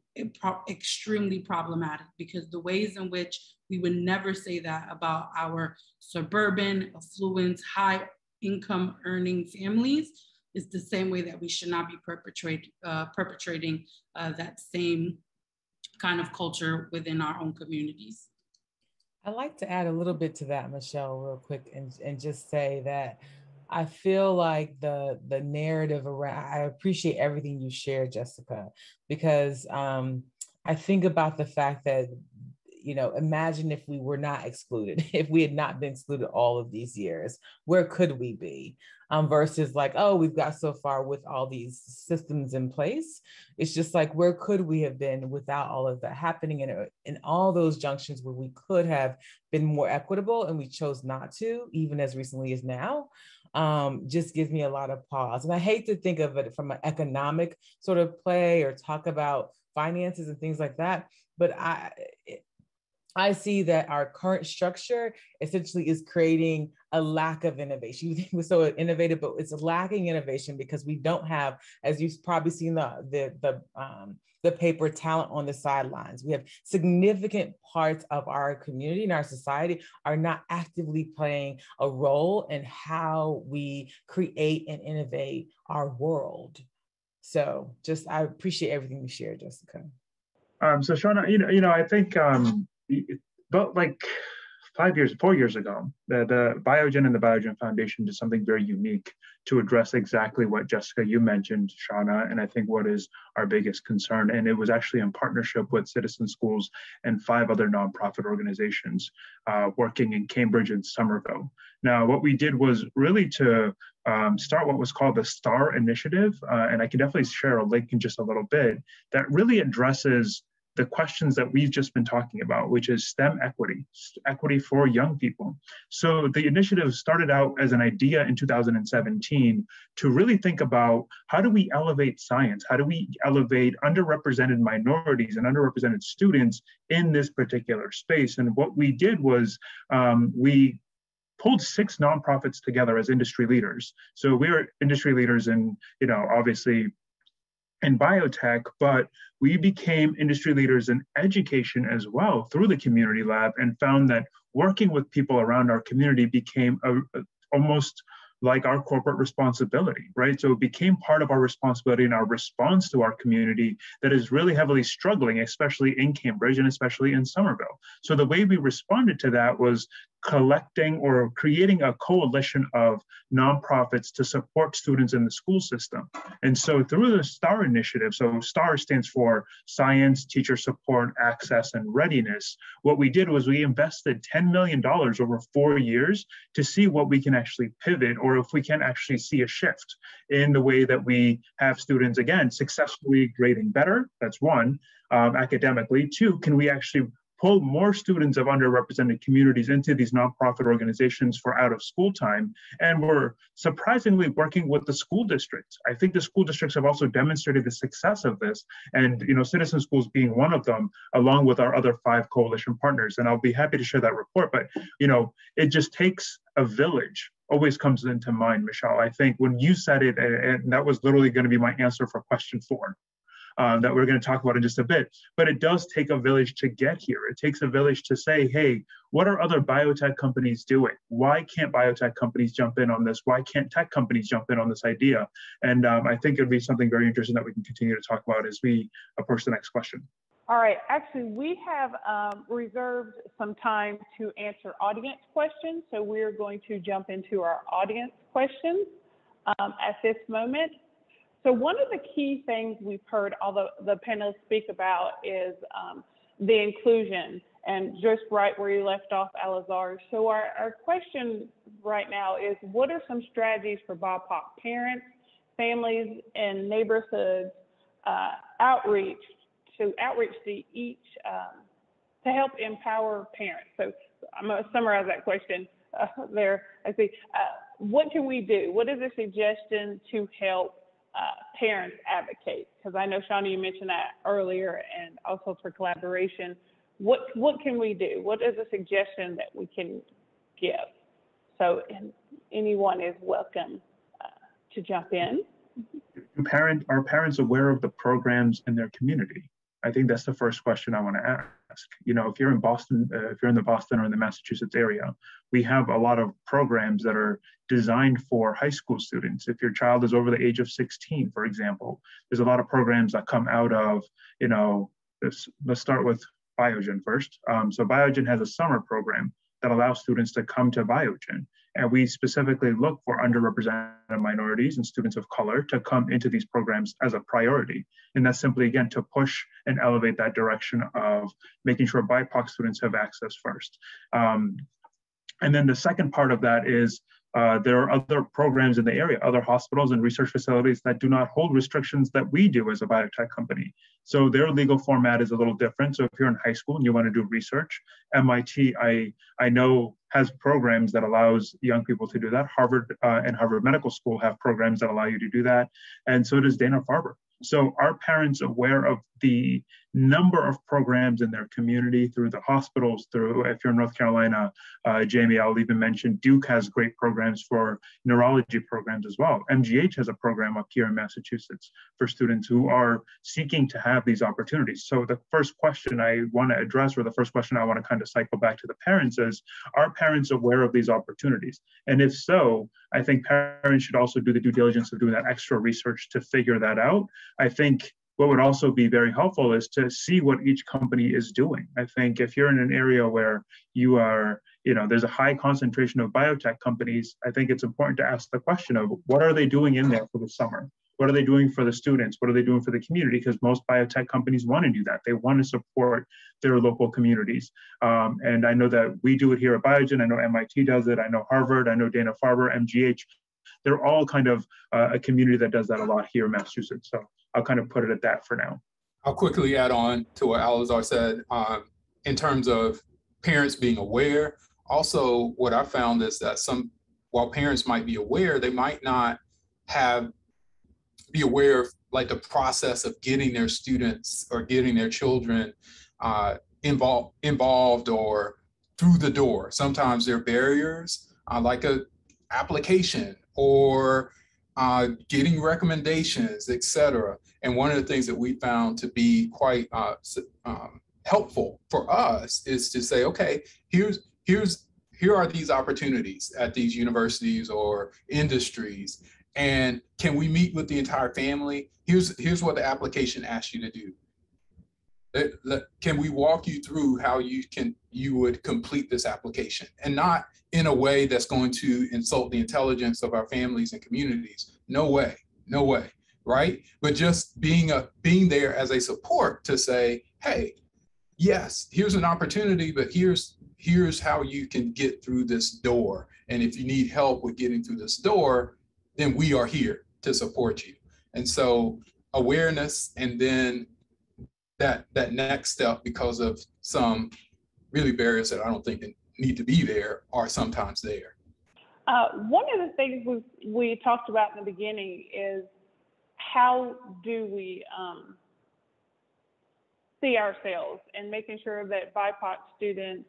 F: extremely problematic because the ways in which we would never say that about our suburban, affluent, high income earning families is the same way that we should not be perpetrate, uh, perpetrating uh, that same kind of culture within our own communities.
B: I'd like to add a little bit to that, Michelle, real quick, and, and just say that I feel like the the narrative around I appreciate everything you shared, Jessica, because um, I think about the fact that you know imagine if we were not excluded if we had not been excluded all of these years where could we be um, versus like oh we've got so far with all these systems in place it's just like where could we have been without all of that happening in, in all those junctions where we could have been more equitable and we chose not to even as recently as now um, just gives me a lot of pause. And I hate to think of it from an economic sort of play or talk about finances and things like that. But I, I see that our current structure essentially is creating a lack of innovation. You think we're so innovative, but it's lacking innovation because we don't have, as you've probably seen the the the um, the paper talent on the sidelines. We have significant parts of our community and our society are not actively playing a role in how we create and innovate our world. So just I appreciate everything you shared, Jessica.
E: Um, so Shawna, you know, you know, I think um, but like five years, four years ago, the, the Biogen and the Biogen Foundation did something very unique to address exactly what Jessica, you mentioned, Shawna, and I think what is our biggest concern. And it was actually in partnership with Citizen Schools and five other nonprofit organizations uh, working in Cambridge and Somerville. Now, what we did was really to um, start what was called the STAR Initiative, uh, and I can definitely share a link in just a little bit, that really addresses the questions that we've just been talking about, which is STEM equity, equity for young people. So the initiative started out as an idea in 2017 to really think about how do we elevate science? How do we elevate underrepresented minorities and underrepresented students in this particular space? And what we did was um, we pulled six nonprofits together as industry leaders. So we were industry leaders in, you know, obviously in biotech, but we became industry leaders in education as well through the community lab and found that working with people around our community became a, a, almost like our corporate responsibility, right? So it became part of our responsibility and our response to our community that is really heavily struggling, especially in Cambridge and especially in Somerville. So the way we responded to that was collecting or creating a coalition of nonprofits to support students in the school system. And so through the STAR initiative, so STAR stands for Science, Teacher Support, Access, and Readiness, what we did was we invested $10 million over four years to see what we can actually pivot or if we can actually see a shift in the way that we have students, again, successfully grading better, that's one, um, academically. Two, can we actually pull more students of underrepresented communities into these nonprofit organizations for out of school time. And we're surprisingly working with the school districts. I think the school districts have also demonstrated the success of this and, you know, Citizen Schools being one of them, along with our other five coalition partners. And I'll be happy to share that report, but, you know, it just takes a village always comes into mind, Michelle. I think when you said it, and that was literally going to be my answer for question four, um, that we're going to talk about in just a bit. But it does take a village to get here. It takes a village to say, hey, what are other biotech companies doing? Why can't biotech companies jump in on this? Why can't tech companies jump in on this idea? And um, I think it'd be something very interesting that we can continue to talk about as we approach the next question.
D: All right, actually, we have um, reserved some time to answer audience questions. So we're going to jump into our audience questions um, at this moment. So one of the key things we've heard all the, the panelists speak about is um, the inclusion and just right where you left off, Alazar. So our, our question right now is what are some strategies for BIPOC parents, families, and neighborhoods uh, outreach to outreach to each um, to help empower parents? So I'm going to summarize that question uh, there. I see. Uh, what can we do? What is a suggestion to help uh, parents advocate? Because I know Shawna, you mentioned that earlier, and also for collaboration. What what can we do? What is a suggestion that we can give? So anyone is welcome uh, to jump in.
E: Parent, are parents aware of the programs in their community? I think that's the first question I want to ask. You know, if you're in Boston, uh, if you're in the Boston or in the Massachusetts area, we have a lot of programs that are designed for high school students. If your child is over the age of 16, for example, there's a lot of programs that come out of, you know, this, let's start with Biogen first. Um, so Biogen has a summer program that allows students to come to Biogen. And we specifically look for underrepresented minorities and students of color to come into these programs as a priority. And that's simply, again, to push and elevate that direction of making sure BIPOC students have access first. Um, and then the second part of that is uh, there are other programs in the area, other hospitals and research facilities that do not hold restrictions that we do as a biotech company. So their legal format is a little different. So if you're in high school and you want to do research, MIT, I, I know has programs that allows young people to do that. Harvard uh, and Harvard Medical School have programs that allow you to do that. And so does Dana-Farber. So are parents aware of the number of programs in their community through the hospitals, through, if you're in North Carolina, uh, Jamie, I'll even mention Duke has great programs for neurology programs as well. MGH has a program up here in Massachusetts for students who are seeking to have these opportunities. So the first question I want to address, or the first question I want to kind of cycle back to the parents is, are parents aware of these opportunities? And if so, I think parents should also do the due diligence of doing that extra research to figure that out. I think what would also be very helpful is to see what each company is doing. I think if you're in an area where you are, you know, there's a high concentration of biotech companies, I think it's important to ask the question of what are they doing in there for the summer? What are they doing for the students? What are they doing for the community? Because most biotech companies want to do that. They want to support their local communities. Um, and I know that we do it here at Biogen. I know MIT does it. I know Harvard. I know Dana Farber, MGH. They're all kind of uh, a community that does that a lot here in Massachusetts. So I'll kind of put it at that for now.
C: I'll quickly add on to what Alazar said um, in terms of parents being aware. Also, what I found is that some, while parents might be aware, they might not have be aware of like the process of getting their students or getting their children uh, involved involved or through the door. Sometimes there are barriers, uh, like a application or uh, getting recommendations, etc. And one of the things that we found to be quite uh, um, helpful for us is to say, okay, here's here's here are these opportunities at these universities or industries, and can we meet with the entire family? Here's here's what the application asks you to do. Can we walk you through how you can you would complete this application? And not in a way that's going to insult the intelligence of our families and communities. No way no way right? But just being a being there as a support to say hey yes here's an opportunity but here's here's how you can get through this door. And if you need help with getting through this door then we are here to support you. And so awareness and then that that next step because of some really barriers that I don't think need to be there are sometimes there.
D: Uh, one of the things we, we talked about in the beginning is how do we um, see ourselves and making sure that BIPOC students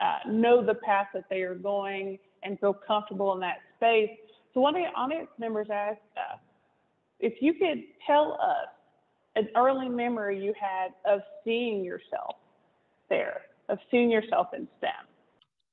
D: uh, know the path that they are going and feel comfortable in that space. So one of the audience members asked uh, if you could tell us an early memory you had of seeing yourself there, of seeing yourself in STEM?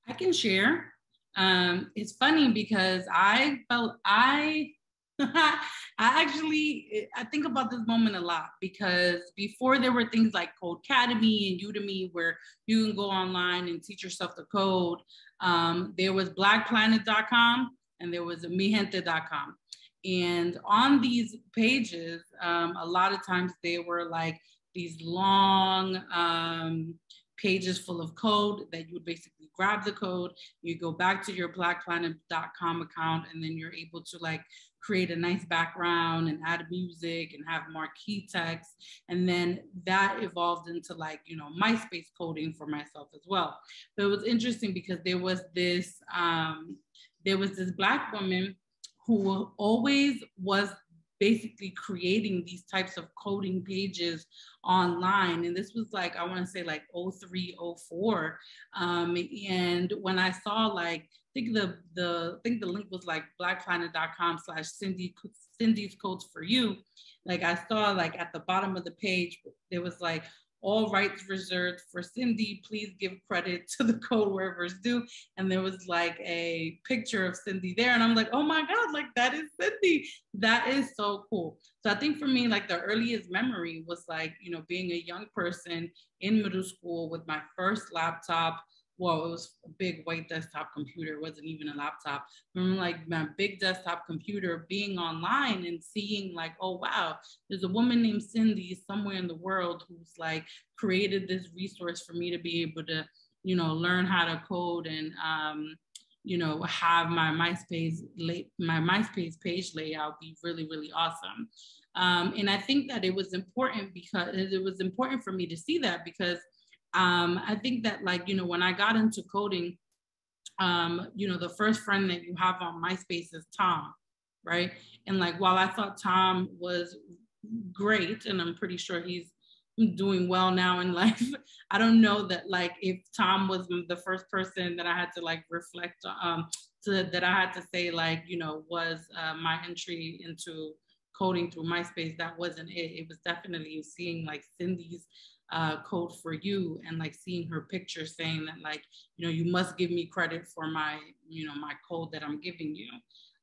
F: I can share. Um, it's funny because I felt I I actually I think about this moment a lot because before there were things like Codecademy and Udemy where you can go online and teach yourself the code. Um, there was blackplanet.com and there was migente.com. And on these pages, um, a lot of times they were like these long um, pages full of code that you would basically grab the code, you go back to your blackplanet.com account, and then you're able to like create a nice background and add music and have marquee text. And then that evolved into like, you know, MySpace coding for myself as well. But it was interesting because there was this, um, there was this black woman who always was basically creating these types of coding pages online. And this was like, I want to say like 03, 04. Um, and when I saw like, I think the, the, I think the link was like blackplanet.com slash Cindy, Cindy's codes for you. Like I saw like at the bottom of the page, there was like, all rights reserved for Cindy. Please give credit to the code wherever it's due. And there was like a picture of Cindy there. And I'm like, oh my God, like that is Cindy. That is so cool. So I think for me, like the earliest memory was like, you know, being a young person in middle school with my first laptop well, it was a big white desktop computer. It wasn't even a laptop. From like my big desktop computer being online and seeing like, oh wow, there's a woman named Cindy somewhere in the world who's like created this resource for me to be able to, you know, learn how to code and um, you know, have my MySpace my MySpace page layout be really, really awesome. Um, and I think that it was important because it was important for me to see that because um, I think that like, you know, when I got into coding, um, you know, the first friend that you have on MySpace is Tom, right? And like, while I thought Tom was great, and I'm pretty sure he's doing well now in life. I don't know that like if Tom was the first person that I had to like reflect um to that I had to say like you know was uh, my entry into coding through MySpace. That wasn't it. It was definitely seeing like Cindy's uh, code for you and like seeing her picture saying that like you know you must give me credit for my you know my code that I'm giving you.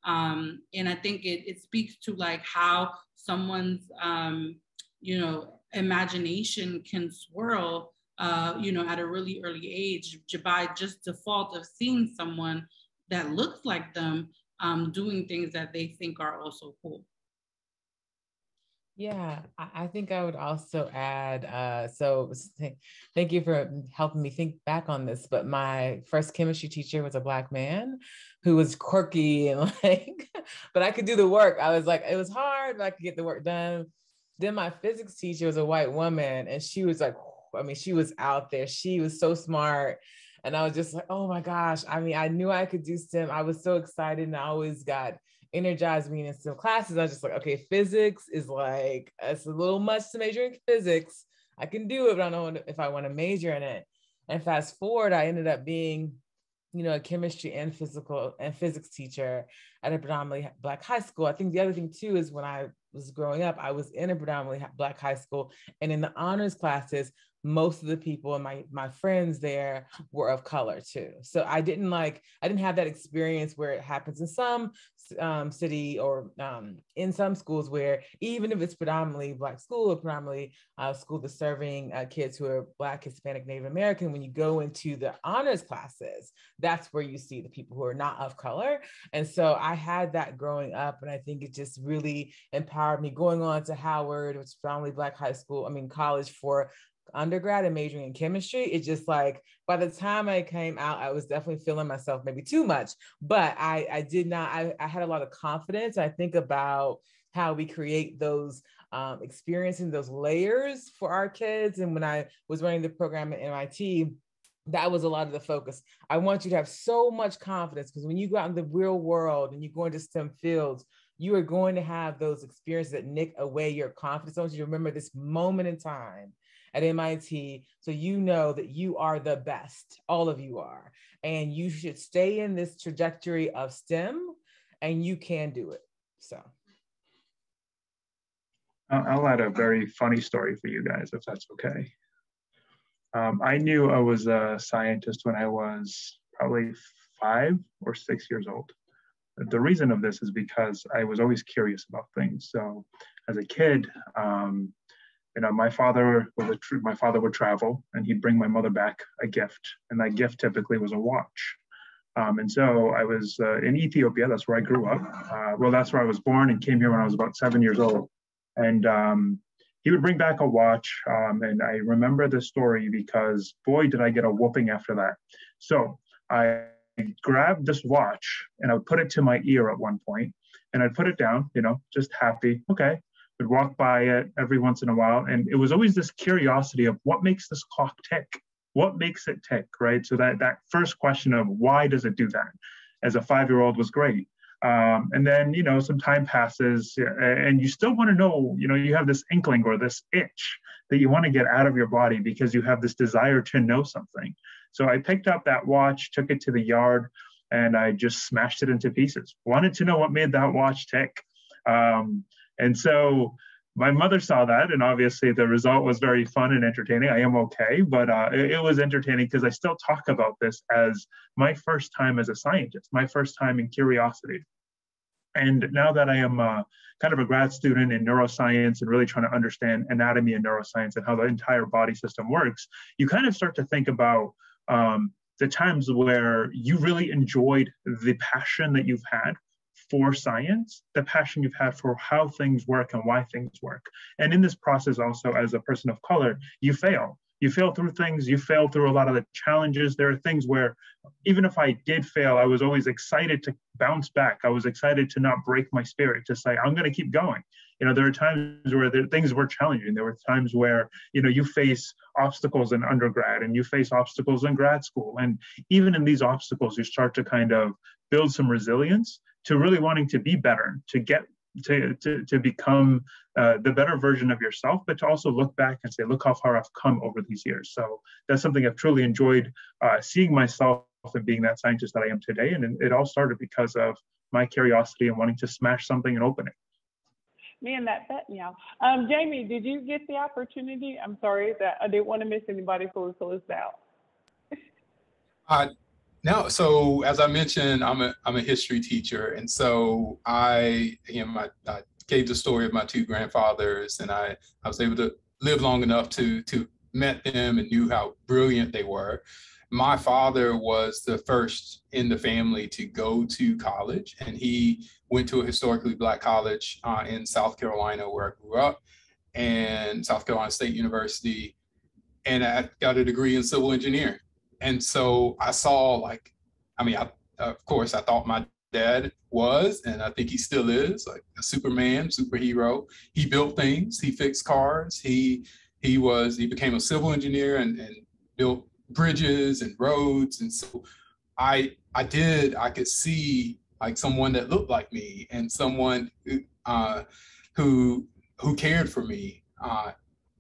F: Um, and I think it, it speaks to like how someone's um, you know imagination can swirl, uh, you know, at a really early age by just default of seeing someone that looks like them um, doing things that they think are also cool.
B: Yeah, I think I would also add. Uh, so, thank you for helping me think back on this. But my first chemistry teacher was a black man who was quirky and like, but I could do the work. I was like, it was hard, but I could get the work done. Then my physics teacher was a white woman, and she was like, I mean, she was out there. She was so smart. And I was just like, oh my gosh. I mean, I knew I could do STEM. I was so excited and I always got energized me in STEM classes. I was just like, okay, physics is like, it's a little much to major in physics. I can do it, but I don't know if I want to major in it. And fast forward, I ended up being, you know, a chemistry and physical and physics teacher at a predominantly black high school. I think the other thing too is when I was growing up, I was in a predominantly black high school, and in the honors classes, most of the people and my my friends there were of color too. So i didn't like i didn't have that experience where it happens in some um, city or um, in some schools where even if it's predominantly black school or predominantly uh, school that's serving uh, kids who are black hispanic native american when you go into the honors classes that's where you see the people who are not of color. And so i had that growing up and i think it just really empowered me. Going on to howard which is predominantly black high school i mean college for undergrad and majoring in chemistry, it's just like by the time I came out, I was definitely feeling myself maybe too much, but I, I did not, I, I had a lot of confidence. I think about how we create those um, experiencing those layers for our kids. And when I was running the program at MIT, that was a lot of the focus. I want you to have so much confidence because when you go out in the real world and you go into STEM fields, you are going to have those experiences that nick away your confidence. I want you to remember this moment in time at MIT. So you know that you are the best, all of you are. And you should stay in this trajectory of STEM and you can do it. So.
E: I'll add a very funny story for you guys, if that's okay. Um, I knew I was a scientist when I was probably five or six years old. The reason of this is because I was always curious about things. So, as a kid, um, you know, my father was a my father would travel and he'd bring my mother back a gift, and that gift typically was a watch. Um, and so I was uh, in Ethiopia. That's where I grew up. Uh, well, that's where I was born and came here when I was about seven years old. And um, he would bring back a watch. Um, and I remember this story because boy, did I get a whooping after that. So I grabbed this watch and I would put it to my ear at one point and I'd put it down, you know, just happy. Okay, would walk by it every once in a while. And it was always this curiosity of what makes this clock tick? What makes it tick, right? So that, that first question of why does it do that as a five-year-old was great. Um, and then, you know, some time passes and you still want to know, you know, you have this inkling or this itch that you want to get out of your body because you have this desire to know something. So I picked up that watch, took it to the yard, and I just smashed it into pieces. Wanted to know what made that watch tick. Um, and so my mother saw that, and obviously the result was very fun and entertaining. I am okay, but uh, it, it, was entertaining because I still talk about this as my first time as a scientist, my first time in curiosity. And now that I am uh, kind of a grad student in neuroscience and really trying to understand anatomy and neuroscience and how the entire body system works, you kind of start to think about um, the times where you really enjoyed the passion that you've had for science, the passion you've had for how things work and why things work. And in this process, also as a person of color, you fail. You fail through things, you fail through a lot of the challenges. There are things where, even if I did fail, I was always excited to bounce back. I was excited to not break my spirit, to say, I'm going to keep going. You know, there are times where there, things were challenging. There were times where, you know, you face obstacles in undergrad and you face obstacles in grad school. And even in these obstacles, you start to kind of build some resilience to really wanting to be better, to get to, to, to become uh, the better version of yourself, but to also look back and say, look how far I've come over these years. So that's something I've truly enjoyed uh, seeing myself and being that scientist that I am today. And it all started because of my curiosity and wanting to smash something and open it.
D: Me and that bet meow. Um, Jamie, did you get the opportunity? I'm sorry that I didn't want to miss anybody before we closed out.
C: Uh, no, so as I mentioned, I'm a I'm a history teacher, and so I know my I gave the story of my two grandfathers, and I I was able to live long enough to to met them and knew how brilliant they were. My father was the first in the family to go to college, and he went to a historically black college uh, in South Carolina where I grew up, and South Carolina State University, and I got a degree in civil engineering and so I saw like, I mean, I, of course, I thought my dad was, and I think he still is, like a Superman, superhero. He built things. He fixed cars. He he was he became a civil engineer and, and built bridges and roads. And so I I did I could see like someone that looked like me and someone who uh, who who cared for me uh,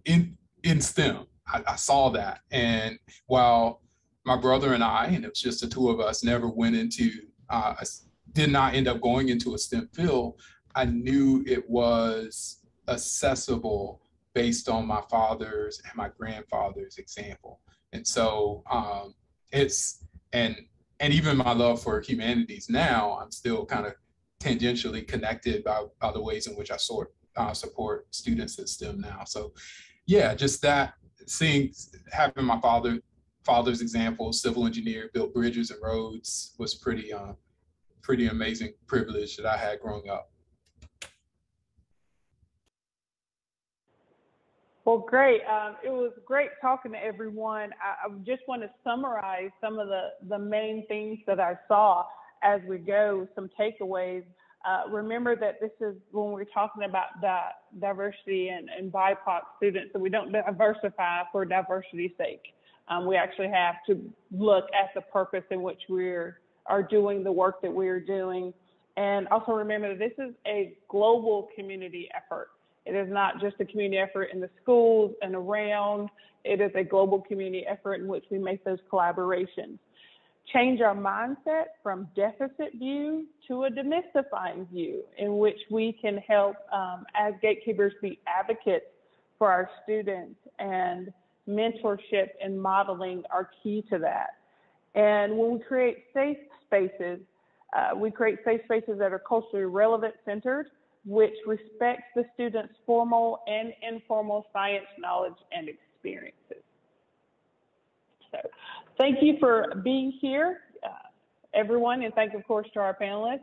C: in in STEM. I, I saw that, and while my brother and I, and it was just the two of us, never went into, uh, did not end up going into a STEM field. I knew it was accessible based on my father's and my grandfather's example. And so um, it's, and, and even my love for humanities now, I'm still kind of tangentially connected by, by the ways in which I sort, uh, support students at STEM now. So yeah, just that seeing, having my father father's example, civil engineer, built bridges and roads, was pretty, uh, pretty amazing privilege that I had growing up.
D: Well, great. Um, it was great talking to everyone. I, I, just want to summarize some of the, the main things that I saw as we go, some takeaways. Uh, remember that this is when we're talking about diversity and, and BIPOC students, so we don't diversify for diversity's sake. Um, we actually have to look at the purpose in which we are doing the work that we are doing. And also remember that this is a global community effort. It is not just a community effort in the schools and around. It is a global community effort in which we make those collaborations. Change our mindset from deficit view to a demystifying view in which we can help um, as gatekeepers be advocates for our students and mentorship and modeling are key to that. And when we create safe spaces, uh, we create safe spaces that are culturally relevant centered, which respects the student's formal and informal science knowledge and experiences. So thank you for being here, uh, everyone, and thank, of course, to our panelists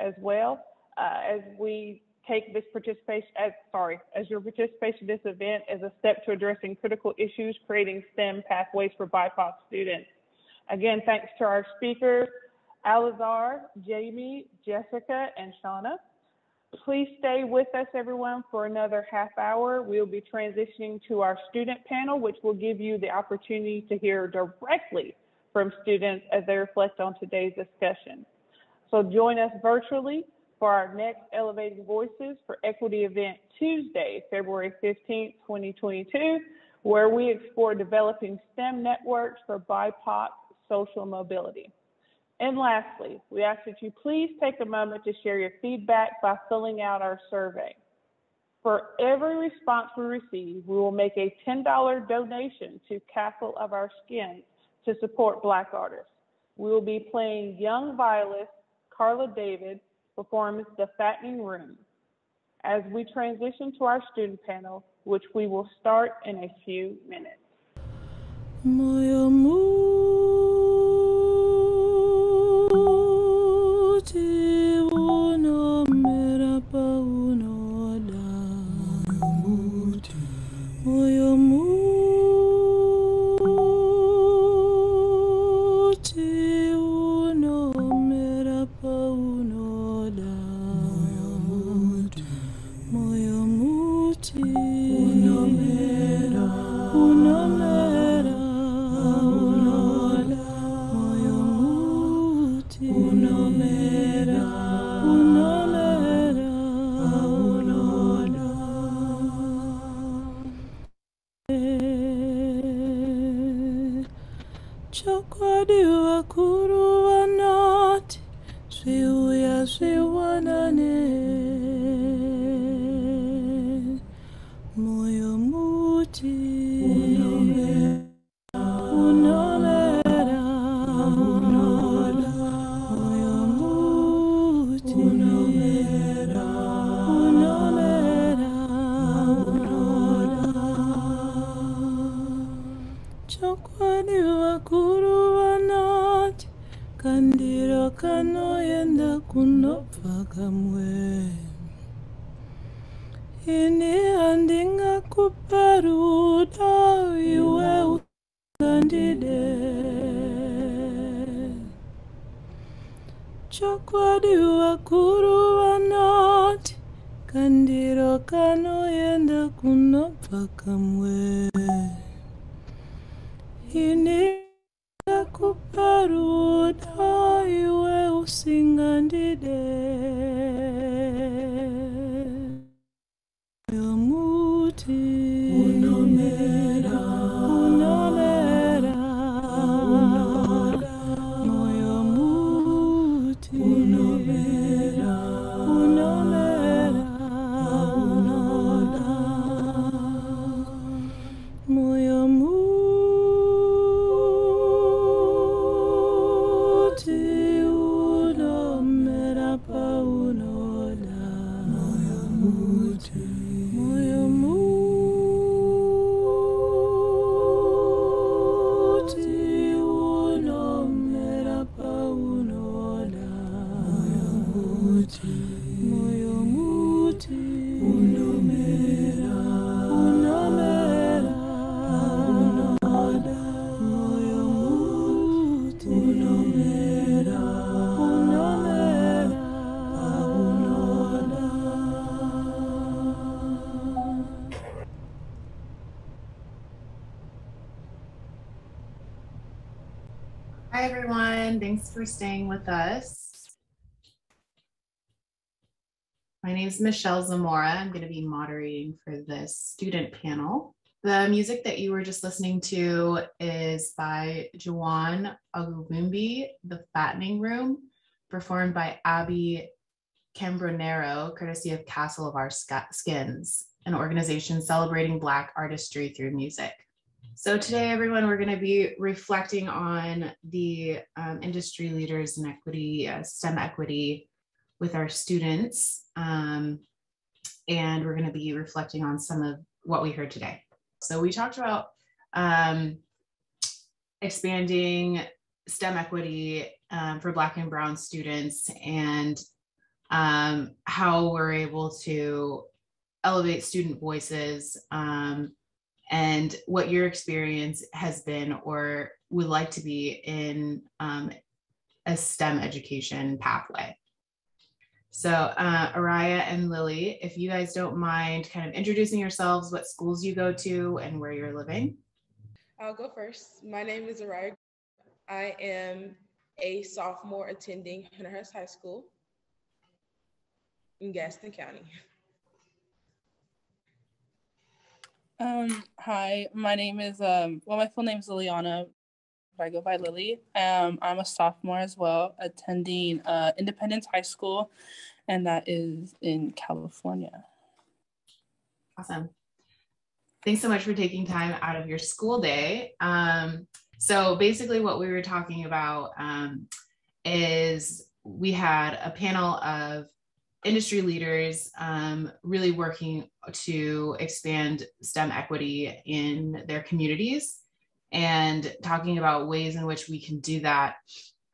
D: as well. Uh, as we take this participation as sorry as your participation in this event as a step to addressing critical issues creating STEM pathways for BIPOC students. Again, thanks to our speakers, Alazar, Jamie, Jessica, and Shawna. Please stay with us, everyone, for another half hour. We'll be transitioning to our student panel, which will give you the opportunity to hear directly from students as they reflect on today's discussion. So join us virtually for our next Elevating Voices for Equity event Tuesday, February 15th, 2022, where we explore developing STEM networks for BIPOC social mobility. And lastly, we ask that you please take a moment to share your feedback by filling out our survey. For every response we receive, we will make a $10 donation to Castle of Our Skin to support Black artists. We will be playing young violist Carla David performs The Fattening Room as we transition to our student panel, which we will start in a few minutes.
G: Hi, everyone. Thanks for staying with us. My name is Michelle Zamora. I'm going to be moderating for this student panel. The music that you were just listening to is by Juwan Agubumbi, The Fattening Room, performed by Abby Cambronero, courtesy of Castle of Our Skins, an organization celebrating Black artistry through music. So today, everyone, we're going to be reflecting on the um, industry leaders in equity, uh, STEM equity with our students. Um, and we're going to be reflecting on some of what we heard today. So we talked about um, expanding STEM equity um, for Black and Brown students and um, how we're able to elevate student voices um, and what your experience has been or would like to be in um, a STEM education pathway. So, uh, Araya and Lily, if you guys don't mind kind of introducing yourselves, what schools you go to, and where you're living.
H: I'll go first. My name is Araya. I am a sophomore attending Hunter Huss High School in Gaston County.
I: Um, hi, my name is um well my full name is Liliana, but I go by Lily. Um, I'm a sophomore as well, attending uh Independence High School, and that is in California.
G: Awesome. Thanks so much for taking time out of your school day. Um, so basically, what we were talking about um, is we had a panel of industry leaders um, really working to expand STEM equity in their communities and talking about ways in which we can do that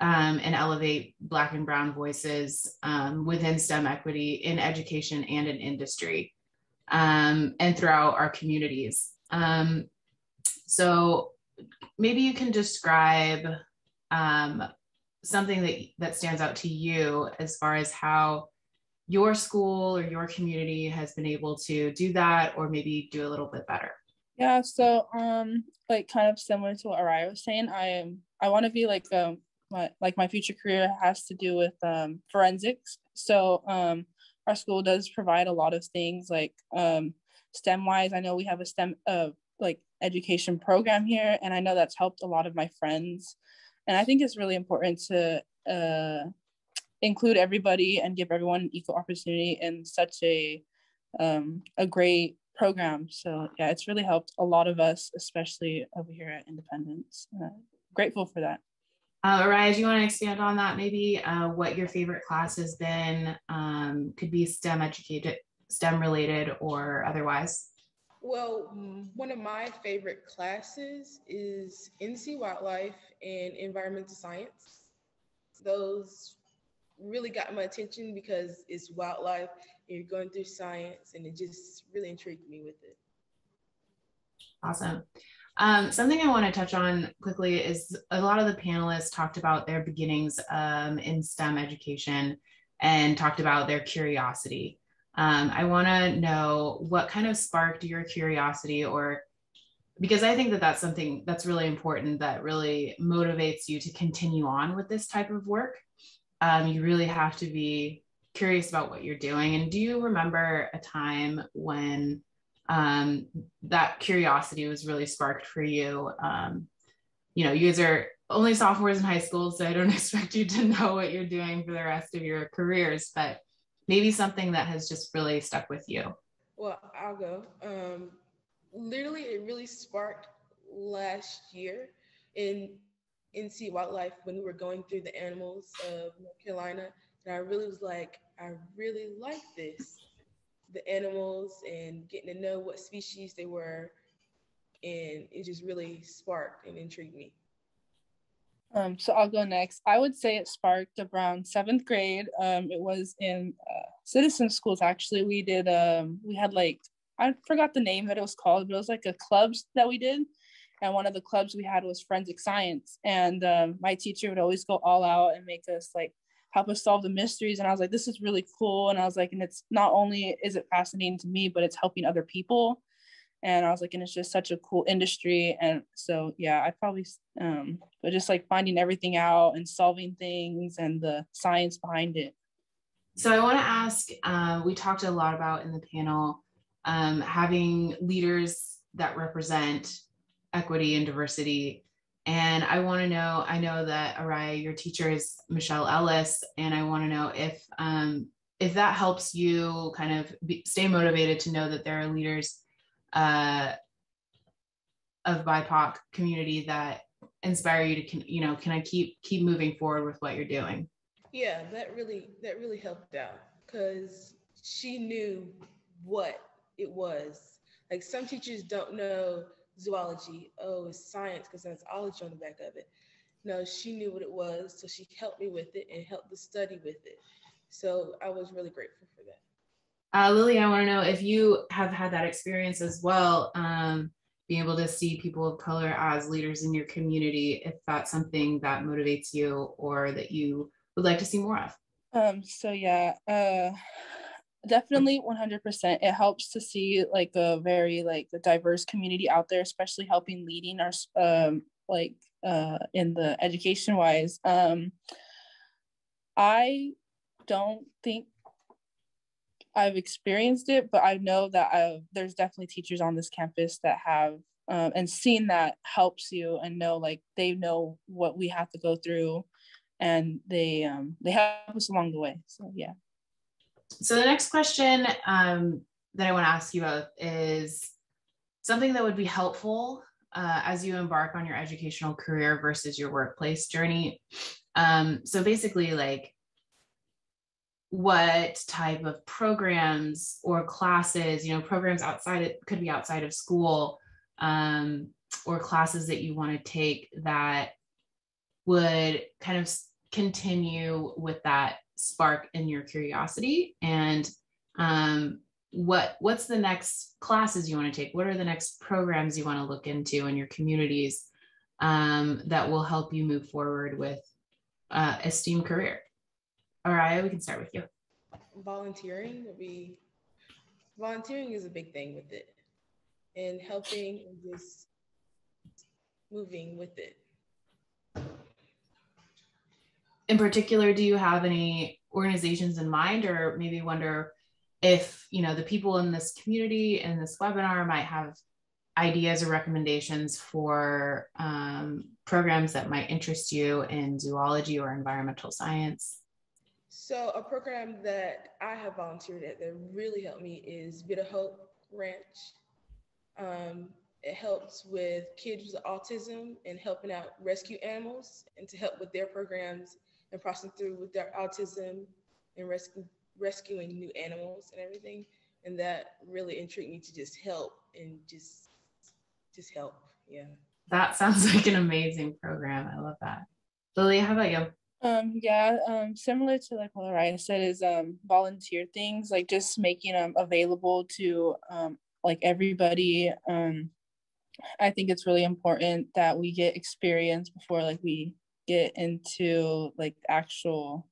G: um, and elevate Black and Brown voices um, within STEM equity in education and in industry um, and throughout our communities. Um, so maybe you can describe um, something that, that stands out to you as far as how your school or your community has been able to do that or maybe do a little bit better
I: Yeah, so um like kind of similar to what Araya was saying, I am I want to be like um my like my future career has to do with um forensics. So um our school does provide a lot of things like um STEM wise. I know we have a STEM uh like education program here and I know that's helped a lot of my friends. And I think it's really important to uh include everybody and give everyone equal opportunity in such a um, a great program. So yeah, it's really helped a lot of us, especially over here at Independence. Uh, grateful for that.
G: uh, Araya, do you want to expand on that maybe uh, what your favorite class has been um, could be stem educated stem related or otherwise
H: Well, one of my favorite classes is NC Wildlife and Environmental Science. Those really got my attention because it's wildlife and you're going through science and it just really intrigued me with it.
G: Awesome. Um, something I want to touch on quickly is a lot of the panelists talked about their beginnings um, in STEM education and talked about their curiosity. Um, I want to know what kind of sparked your curiosity or because I think that that's something that's really important that really motivates you to continue on with this type of work. Um, you really have to be curious about what you're doing. And do you remember a time when um, that curiosity was really sparked for you? Um, you know, you guys are only sophomores in high school, so I don't expect you to know what you're doing for the rest of your careers, but maybe something that has just really stuck with you.
H: Well, I'll go. Um, literally, it really sparked last year in NC Wildlife when we were going through the animals of North Carolina. And I really was like, I really like this the animals and getting to know what species they were. And it just really sparked and intrigued me.
I: Um, so I'll go next. I would say it sparked around seventh grade. Um, it was in uh, citizen schools. Actually, we did. Um, we had like I forgot the name that it was called, but it was like a clubs that we did. And one of the clubs we had was forensic science. And um, my teacher would always go all out and make us like help us solve the mysteries. And I was like, this is really cool. And I was like, and it's not only is it fascinating to me, but it's helping other people and I was like, and it's just such a cool industry. And so, yeah, I probably, um, but just like finding everything out and solving things and the science behind it.
G: So, I want to ask uh, we talked a lot about in the panel um, having leaders that represent equity and diversity. And I want to know I know that Araya, your teacher is Michelle Ellis, and I want to know if, um, if that helps you kind of be, stay motivated to know that there are leaders uh, of BIPOC community that inspire you to, you know, can I keep keep moving forward with what you're doing?
H: Yeah, that really that really helped out because she knew what it was. Like some teachers don't know zoology. Oh, it's science because there's ology on the back of it. No, she knew what it was, so she helped me with it and helped the study with it. So I was really grateful for that.
G: Uh, Lily, I want to know if you have had that experience as well, um, being able to see people of color as leaders in your community, if that's something that motivates you or that you would like to see more of.
I: Um, so yeah, uh, definitely 100%. It helps to see like a very like a diverse community out there, especially helping leading our um, like uh, in the education wise. Um, I don't think I've experienced it, but I know that I've, there's definitely teachers on this campus that have um, and seen that helps you and know like they know what we have to go through, and they um, they help us along the way. So yeah.
G: So the next question um, that I want to ask you about is something that would be helpful uh, as you embark on your educational career versus your workplace journey. Um, so basically, like what type of programs or classes, you know, programs outside it could be outside of school um, or classes that you want to take that would kind of continue with that spark in your curiosity and um, what what's the next classes you want to take what are the next programs you want to look into in your communities um, that will help you move forward with uh, esteemed career Araya, we can start with you.
H: Volunteering would be, volunteering is a big thing with it and helping and just moving with it.
G: In particular, do you have any organizations in mind or maybe wonder if, you know, the people in this community in this webinar might have ideas or recommendations for um, programs that might interest you in zoology or environmental science?
H: So a program that I have volunteered at that really helped me is Bit of Hope Ranch. Um, it helps with kids with autism and helping out rescue animals and to help with their programs and processing through with their autism and rescue, rescuing new animals and everything. And that really intrigued me to just help and just just help. Yeah.
G: That sounds like an amazing program. I love that. Lily, how about you?
I: Um, yeah, um, similar to like what Araya said is um volunteer things, like just making them available to um like everybody. Um I think it's really important that we get experience before like we get into like actual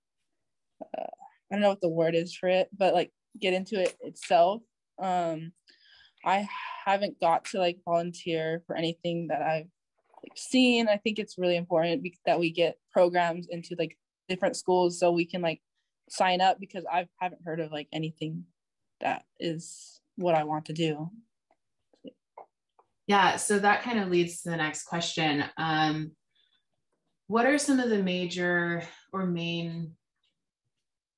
I: uh, I don't know what the word is for it, but like get into it itself. Um I haven't got to like volunteer for anything that I've like seen. I think it's really important that we get programs into like different schools so we can like sign up because I haven't heard of like anything that is what I want to do.
G: Yeah, so that kind of leads to the next question. Um, what are some of the major or main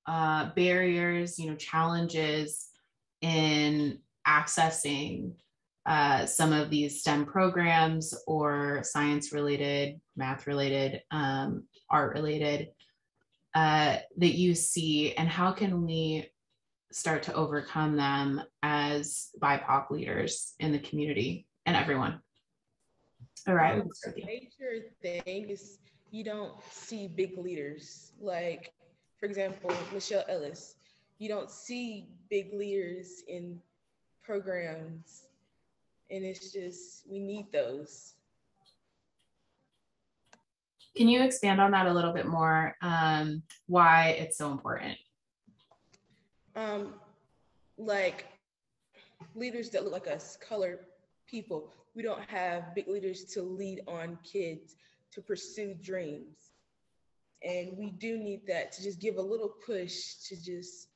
G: uh, barriers, you know, challenges in accessing uh, some of these STEM programs or science related, math related, um, art related uh, that you see, and how can we start to overcome them as BIPOC leaders in the community and everyone? All right.
H: Major thing is you don't see big leaders. Like, for example, Michelle Ellis. You don't see big leaders in programs. And it's just, we need those.
G: Can you expand on that a little bit more? Um, why it's so important?
H: Um, like leaders that look like us, colored people. We don't have big leaders to lead on kids to pursue dreams. And we do need that to just give a little push to just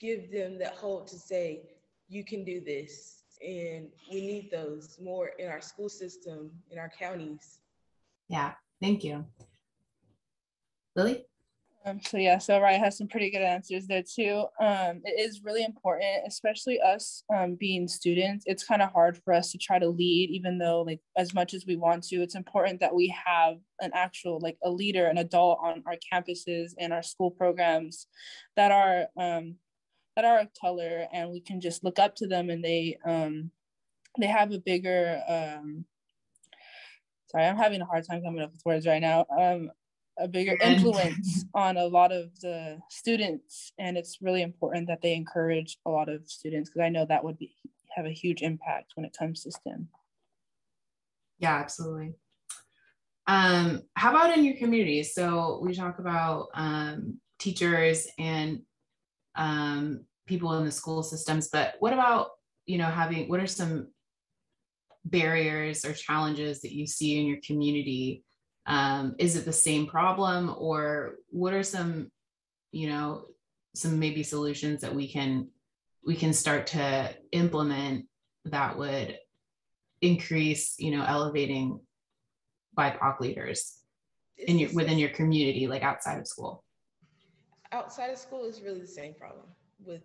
H: give them that hope to say, you can do this. And we need those more in our school system, in our counties.
G: Yeah, thank you. Lily?
I: Um, so yeah, so Araya has some pretty good answers there too. Um, it is really important, especially us um, being students. It's kind of hard for us to try to lead, even though like as much as we want to. It's important that we have an actual like a leader, an adult on our campuses and our school programs that are um, that are of color and we can just look up to them and they um they have a bigger um sorry i'm having a hard time coming up with words right now um a bigger influence on a lot of the students and it's really important that they encourage a lot of students because i know that would be have a huge impact when it comes to stem.
G: Yeah absolutely. Um how about in your community? So we talk about um teachers and um people in the school systems but what about you know having what are some barriers or challenges that you see in your community um, is it the same problem or what are some you know some maybe solutions that we can we can start to implement that would increase you know elevating bipoc leaders in your within your community like outside of school
H: outside of school is really the same problem with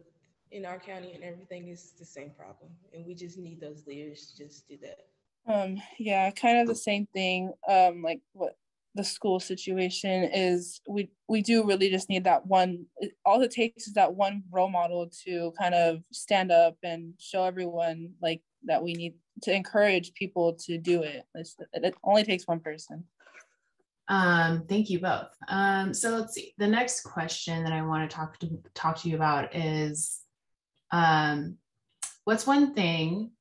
H: in our county and everything is the same problem. And we just need those leaders to just do that.
I: Um, yeah, kind of the same thing. Um, like what the school situation is we we do really just need that one all it takes is that one role model to kind of stand up and show everyone like that we need to encourage people to do it it's, it only takes one person
G: um, thank you both. Um, so let's see. The next question that I want to talk to talk to you about is um, what's one thing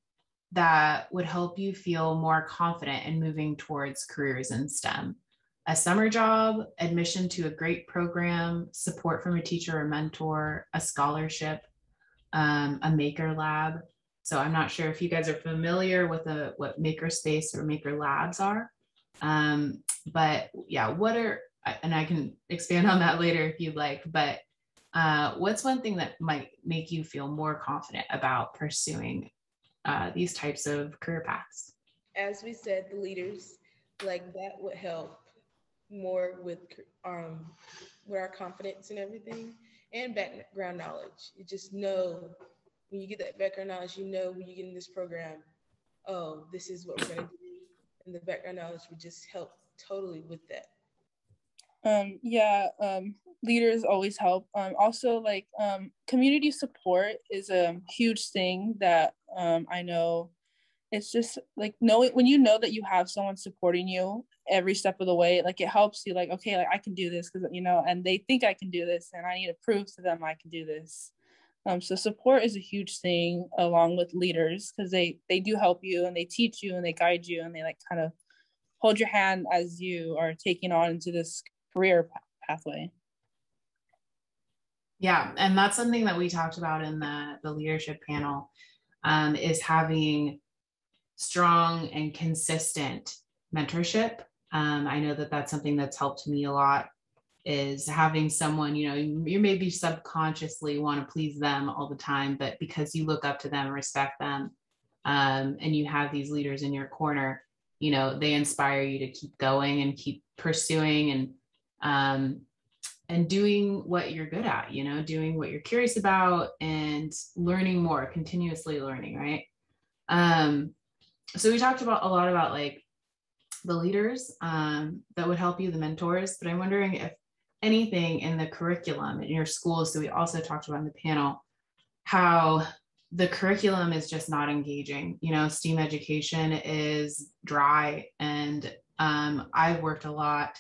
G: that would help you feel more confident in moving towards careers in STEM? A summer job, admission to a great program, support from a teacher or mentor, a scholarship, um, a maker lab. So I'm not sure if you guys are familiar with a, what maker space or maker labs are. Um, but yeah, what are, and I can expand on that later if you'd like, but uh, what's one thing that might make you feel more confident about pursuing uh, these types of career paths?
H: As we said, the leaders, like that would help more with um, with our confidence and everything, and background knowledge. You just know when you get that background knowledge, you know when you get in this program, oh, this is what we're gonna do, and the background knowledge would just help totally with that.
I: Um, yeah, um, leaders always help. Um, also, like um, community support is a huge thing that um, I know. It's just like knowing when you know that you have someone supporting you every step of the way like it helps you like okay like i can do this because you know and they think i can do this and i need to prove to them i can do this um, so support is a huge thing along with leaders because they they do help you and they teach you and they guide you and they like kind of hold your hand as you are taking on into this career pathway
G: yeah and that's something that we talked about in the the leadership panel um, is having strong and consistent mentorship. Um, i know that that's something that's helped me a lot is having someone you know you maybe subconsciously want to please them all the time but because you look up to them respect them um, and you have these leaders in your corner you know they inspire you to keep going and keep pursuing and um, and doing what you're good at you know doing what you're curious about and learning more continuously learning right? Um so we talked about a lot about like the leaders um, that would help you the mentors but i'm wondering if anything in the curriculum in your schools so we also talked about in the panel how the curriculum is just not engaging you know steam education is dry and um, i've worked a lot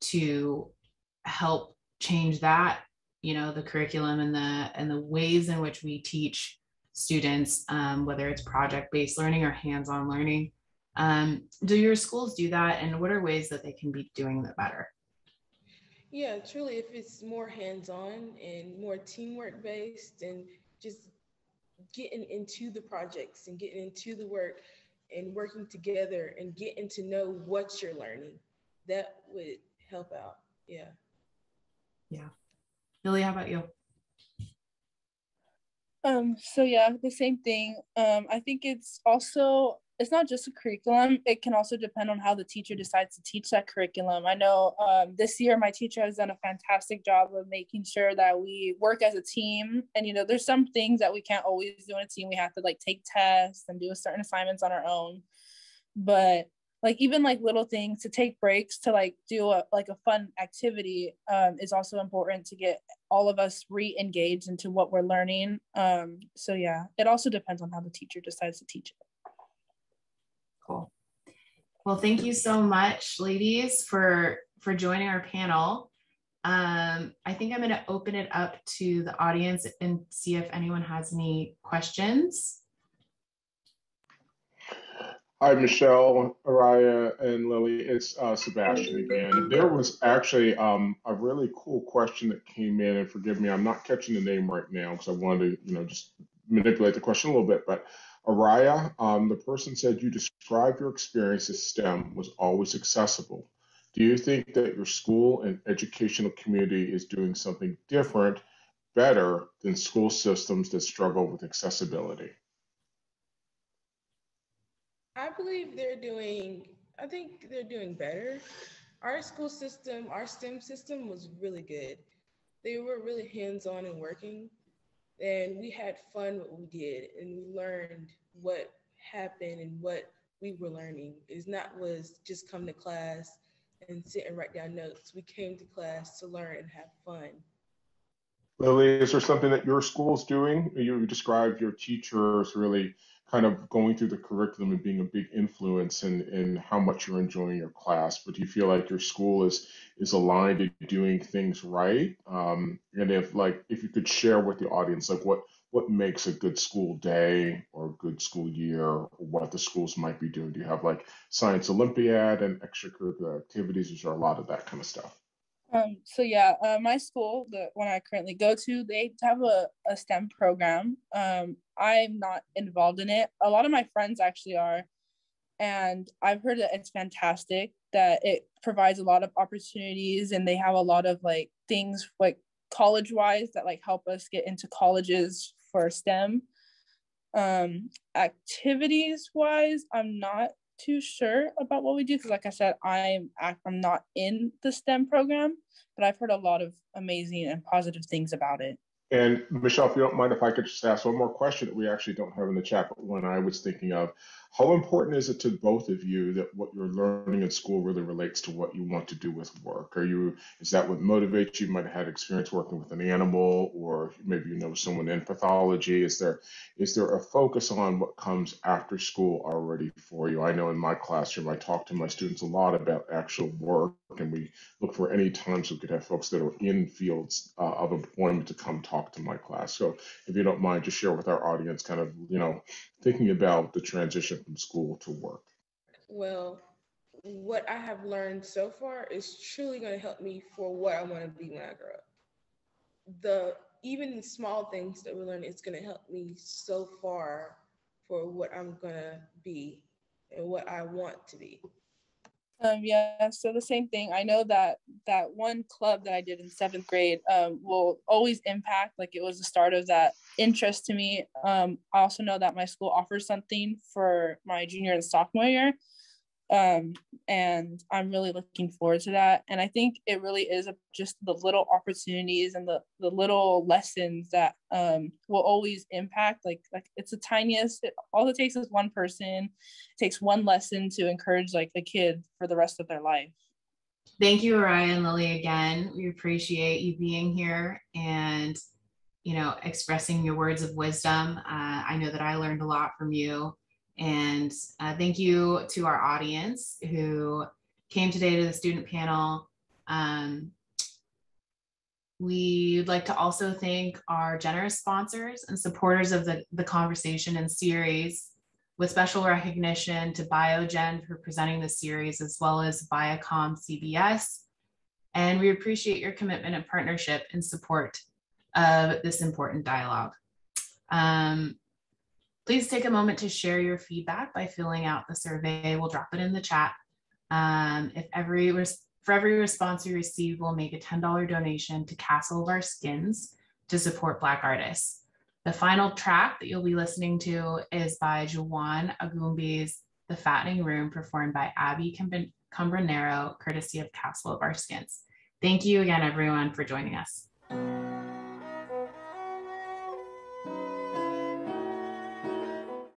G: to help change that you know the curriculum and the and the ways in which we teach students um, whether it's project based learning or hands-on learning. Um, do your schools do that? And what are ways that they can be doing that better?
H: Yeah truly if it's more hands-on and more teamwork based and just getting into the projects and getting into the work and working together and getting to know what you're learning that would help out. Yeah
G: yeah. Lily, how about you?
I: Um, so yeah, the same thing. Um, I think it's also it's not just a curriculum. It can also depend on how the teacher decides to teach that curriculum. I know um, this year my teacher has done a fantastic job of making sure that we work as a team. And you know, there's some things that we can't always do in a team. We have to like take tests and do certain assignments on our own. But like even like little things to take breaks to like do a like a fun activity um, is also important to get all of us re-engaged into what we're learning um, so yeah it also depends on how the teacher decides to teach it.
G: Cool. Well thank you so much ladies for for joining our panel. Um, i think i'm going to open it up to the audience and see if anyone has any questions
A: Hi, Michelle, Araya, and Lily. It's uh, Sebastian again. There was actually um, a really cool question that came in, and forgive me, I'm not catching the name right now because I wanted to, you know, just manipulate the question a little bit. But Araya, um, the person said you described your experience as STEM was always accessible. Do you think that your school and educational community is doing something different, better than school systems that struggle with accessibility?
H: I believe they're doing, I think they're doing better. Our school system, our STEM system was really good. They were really hands on and working. And we had fun what we did and we learned what happened and what we were learning. It's not was just come to class and sit and write down notes. We came to class to learn and have fun.
A: Lily, is there something that your school is doing? You described your teachers really kind of going through the curriculum and being a big influence in, in how much you're enjoying your class, but do you feel like your school is is aligned to doing things right? Um, and if like if you could share with the audience like what what makes a good school day or a good school year or what the schools might be doing? Do you have like science olympiad and extracurricular activities? Is there a lot of that kind of stuff?
I: Um, so yeah, uh, my school, the one I currently go to, they have a, a STEM program. Um, I'm not involved in it. A lot of my friends actually are. And I've heard that it's fantastic, that it provides a lot of opportunities and they have a lot of like things like college wise that like help us get into colleges for STEM. Um, activities wise, I'm not too sure about what we do because like i said i'm i'm not in the stem program but i've heard a lot of amazing and positive things about it.
A: And michelle if you don't mind if i could just ask one more question that we actually don't have in the chat but one i was thinking of How important is it to both of you that what you're learning in school really relates to what you want to do with work? Are you is that what motivates you? You might have had experience working with an animal, or maybe you know someone in pathology. Is there is there a focus on what comes after school already for you? I know in my classroom, I talk to my students a lot about actual work, and we look for any times we could have folks that are in fields uh, of employment to come talk to my class. So if you don't mind, just share with our audience kind of, you know, thinking about the transition from school to work.
H: Well, what I have learned so far is truly going to help me for what I want to be when I grow up. The even small things that we learn is going to help me so far for what I'm going to be and what I want to be.
I: Um, yeah, so the same thing. I know that that one club that I did in seventh grade um, will always impact, like it was the start of that interest to me. Um, I also know that my school offers something for my junior and sophomore year um, and i'm really looking forward to that. And i think it really is just the little opportunities and the, the little lessons that um, will always impact like like it's the tiniest it, all it takes is one person takes one lesson to encourage like a kid for the rest of their life.
G: Thank you Araya Lily again. We appreciate you being here and you know expressing your words of wisdom. Uh, i know that i learned a lot from you and uh, thank you to our audience who came today to the student panel. Um, we'd like to also thank our generous sponsors and supporters of the, the conversation and series with special recognition to Biogen for presenting the series as well as Viacom CBS. And we appreciate your commitment and partnership and support of this important dialogue. Um, Please take a moment to share your feedback by filling out the survey. We'll drop it in the chat. Um, if every for every response you receive, we'll make a $10 donation to Castle of Our Skins to support Black artists. The final track that you'll be listening to is by Juwan Agumbi's The Fattening Room, performed by Abby Cambronero, courtesy of Castle of Our Skins. Thank you again, everyone, for joining us.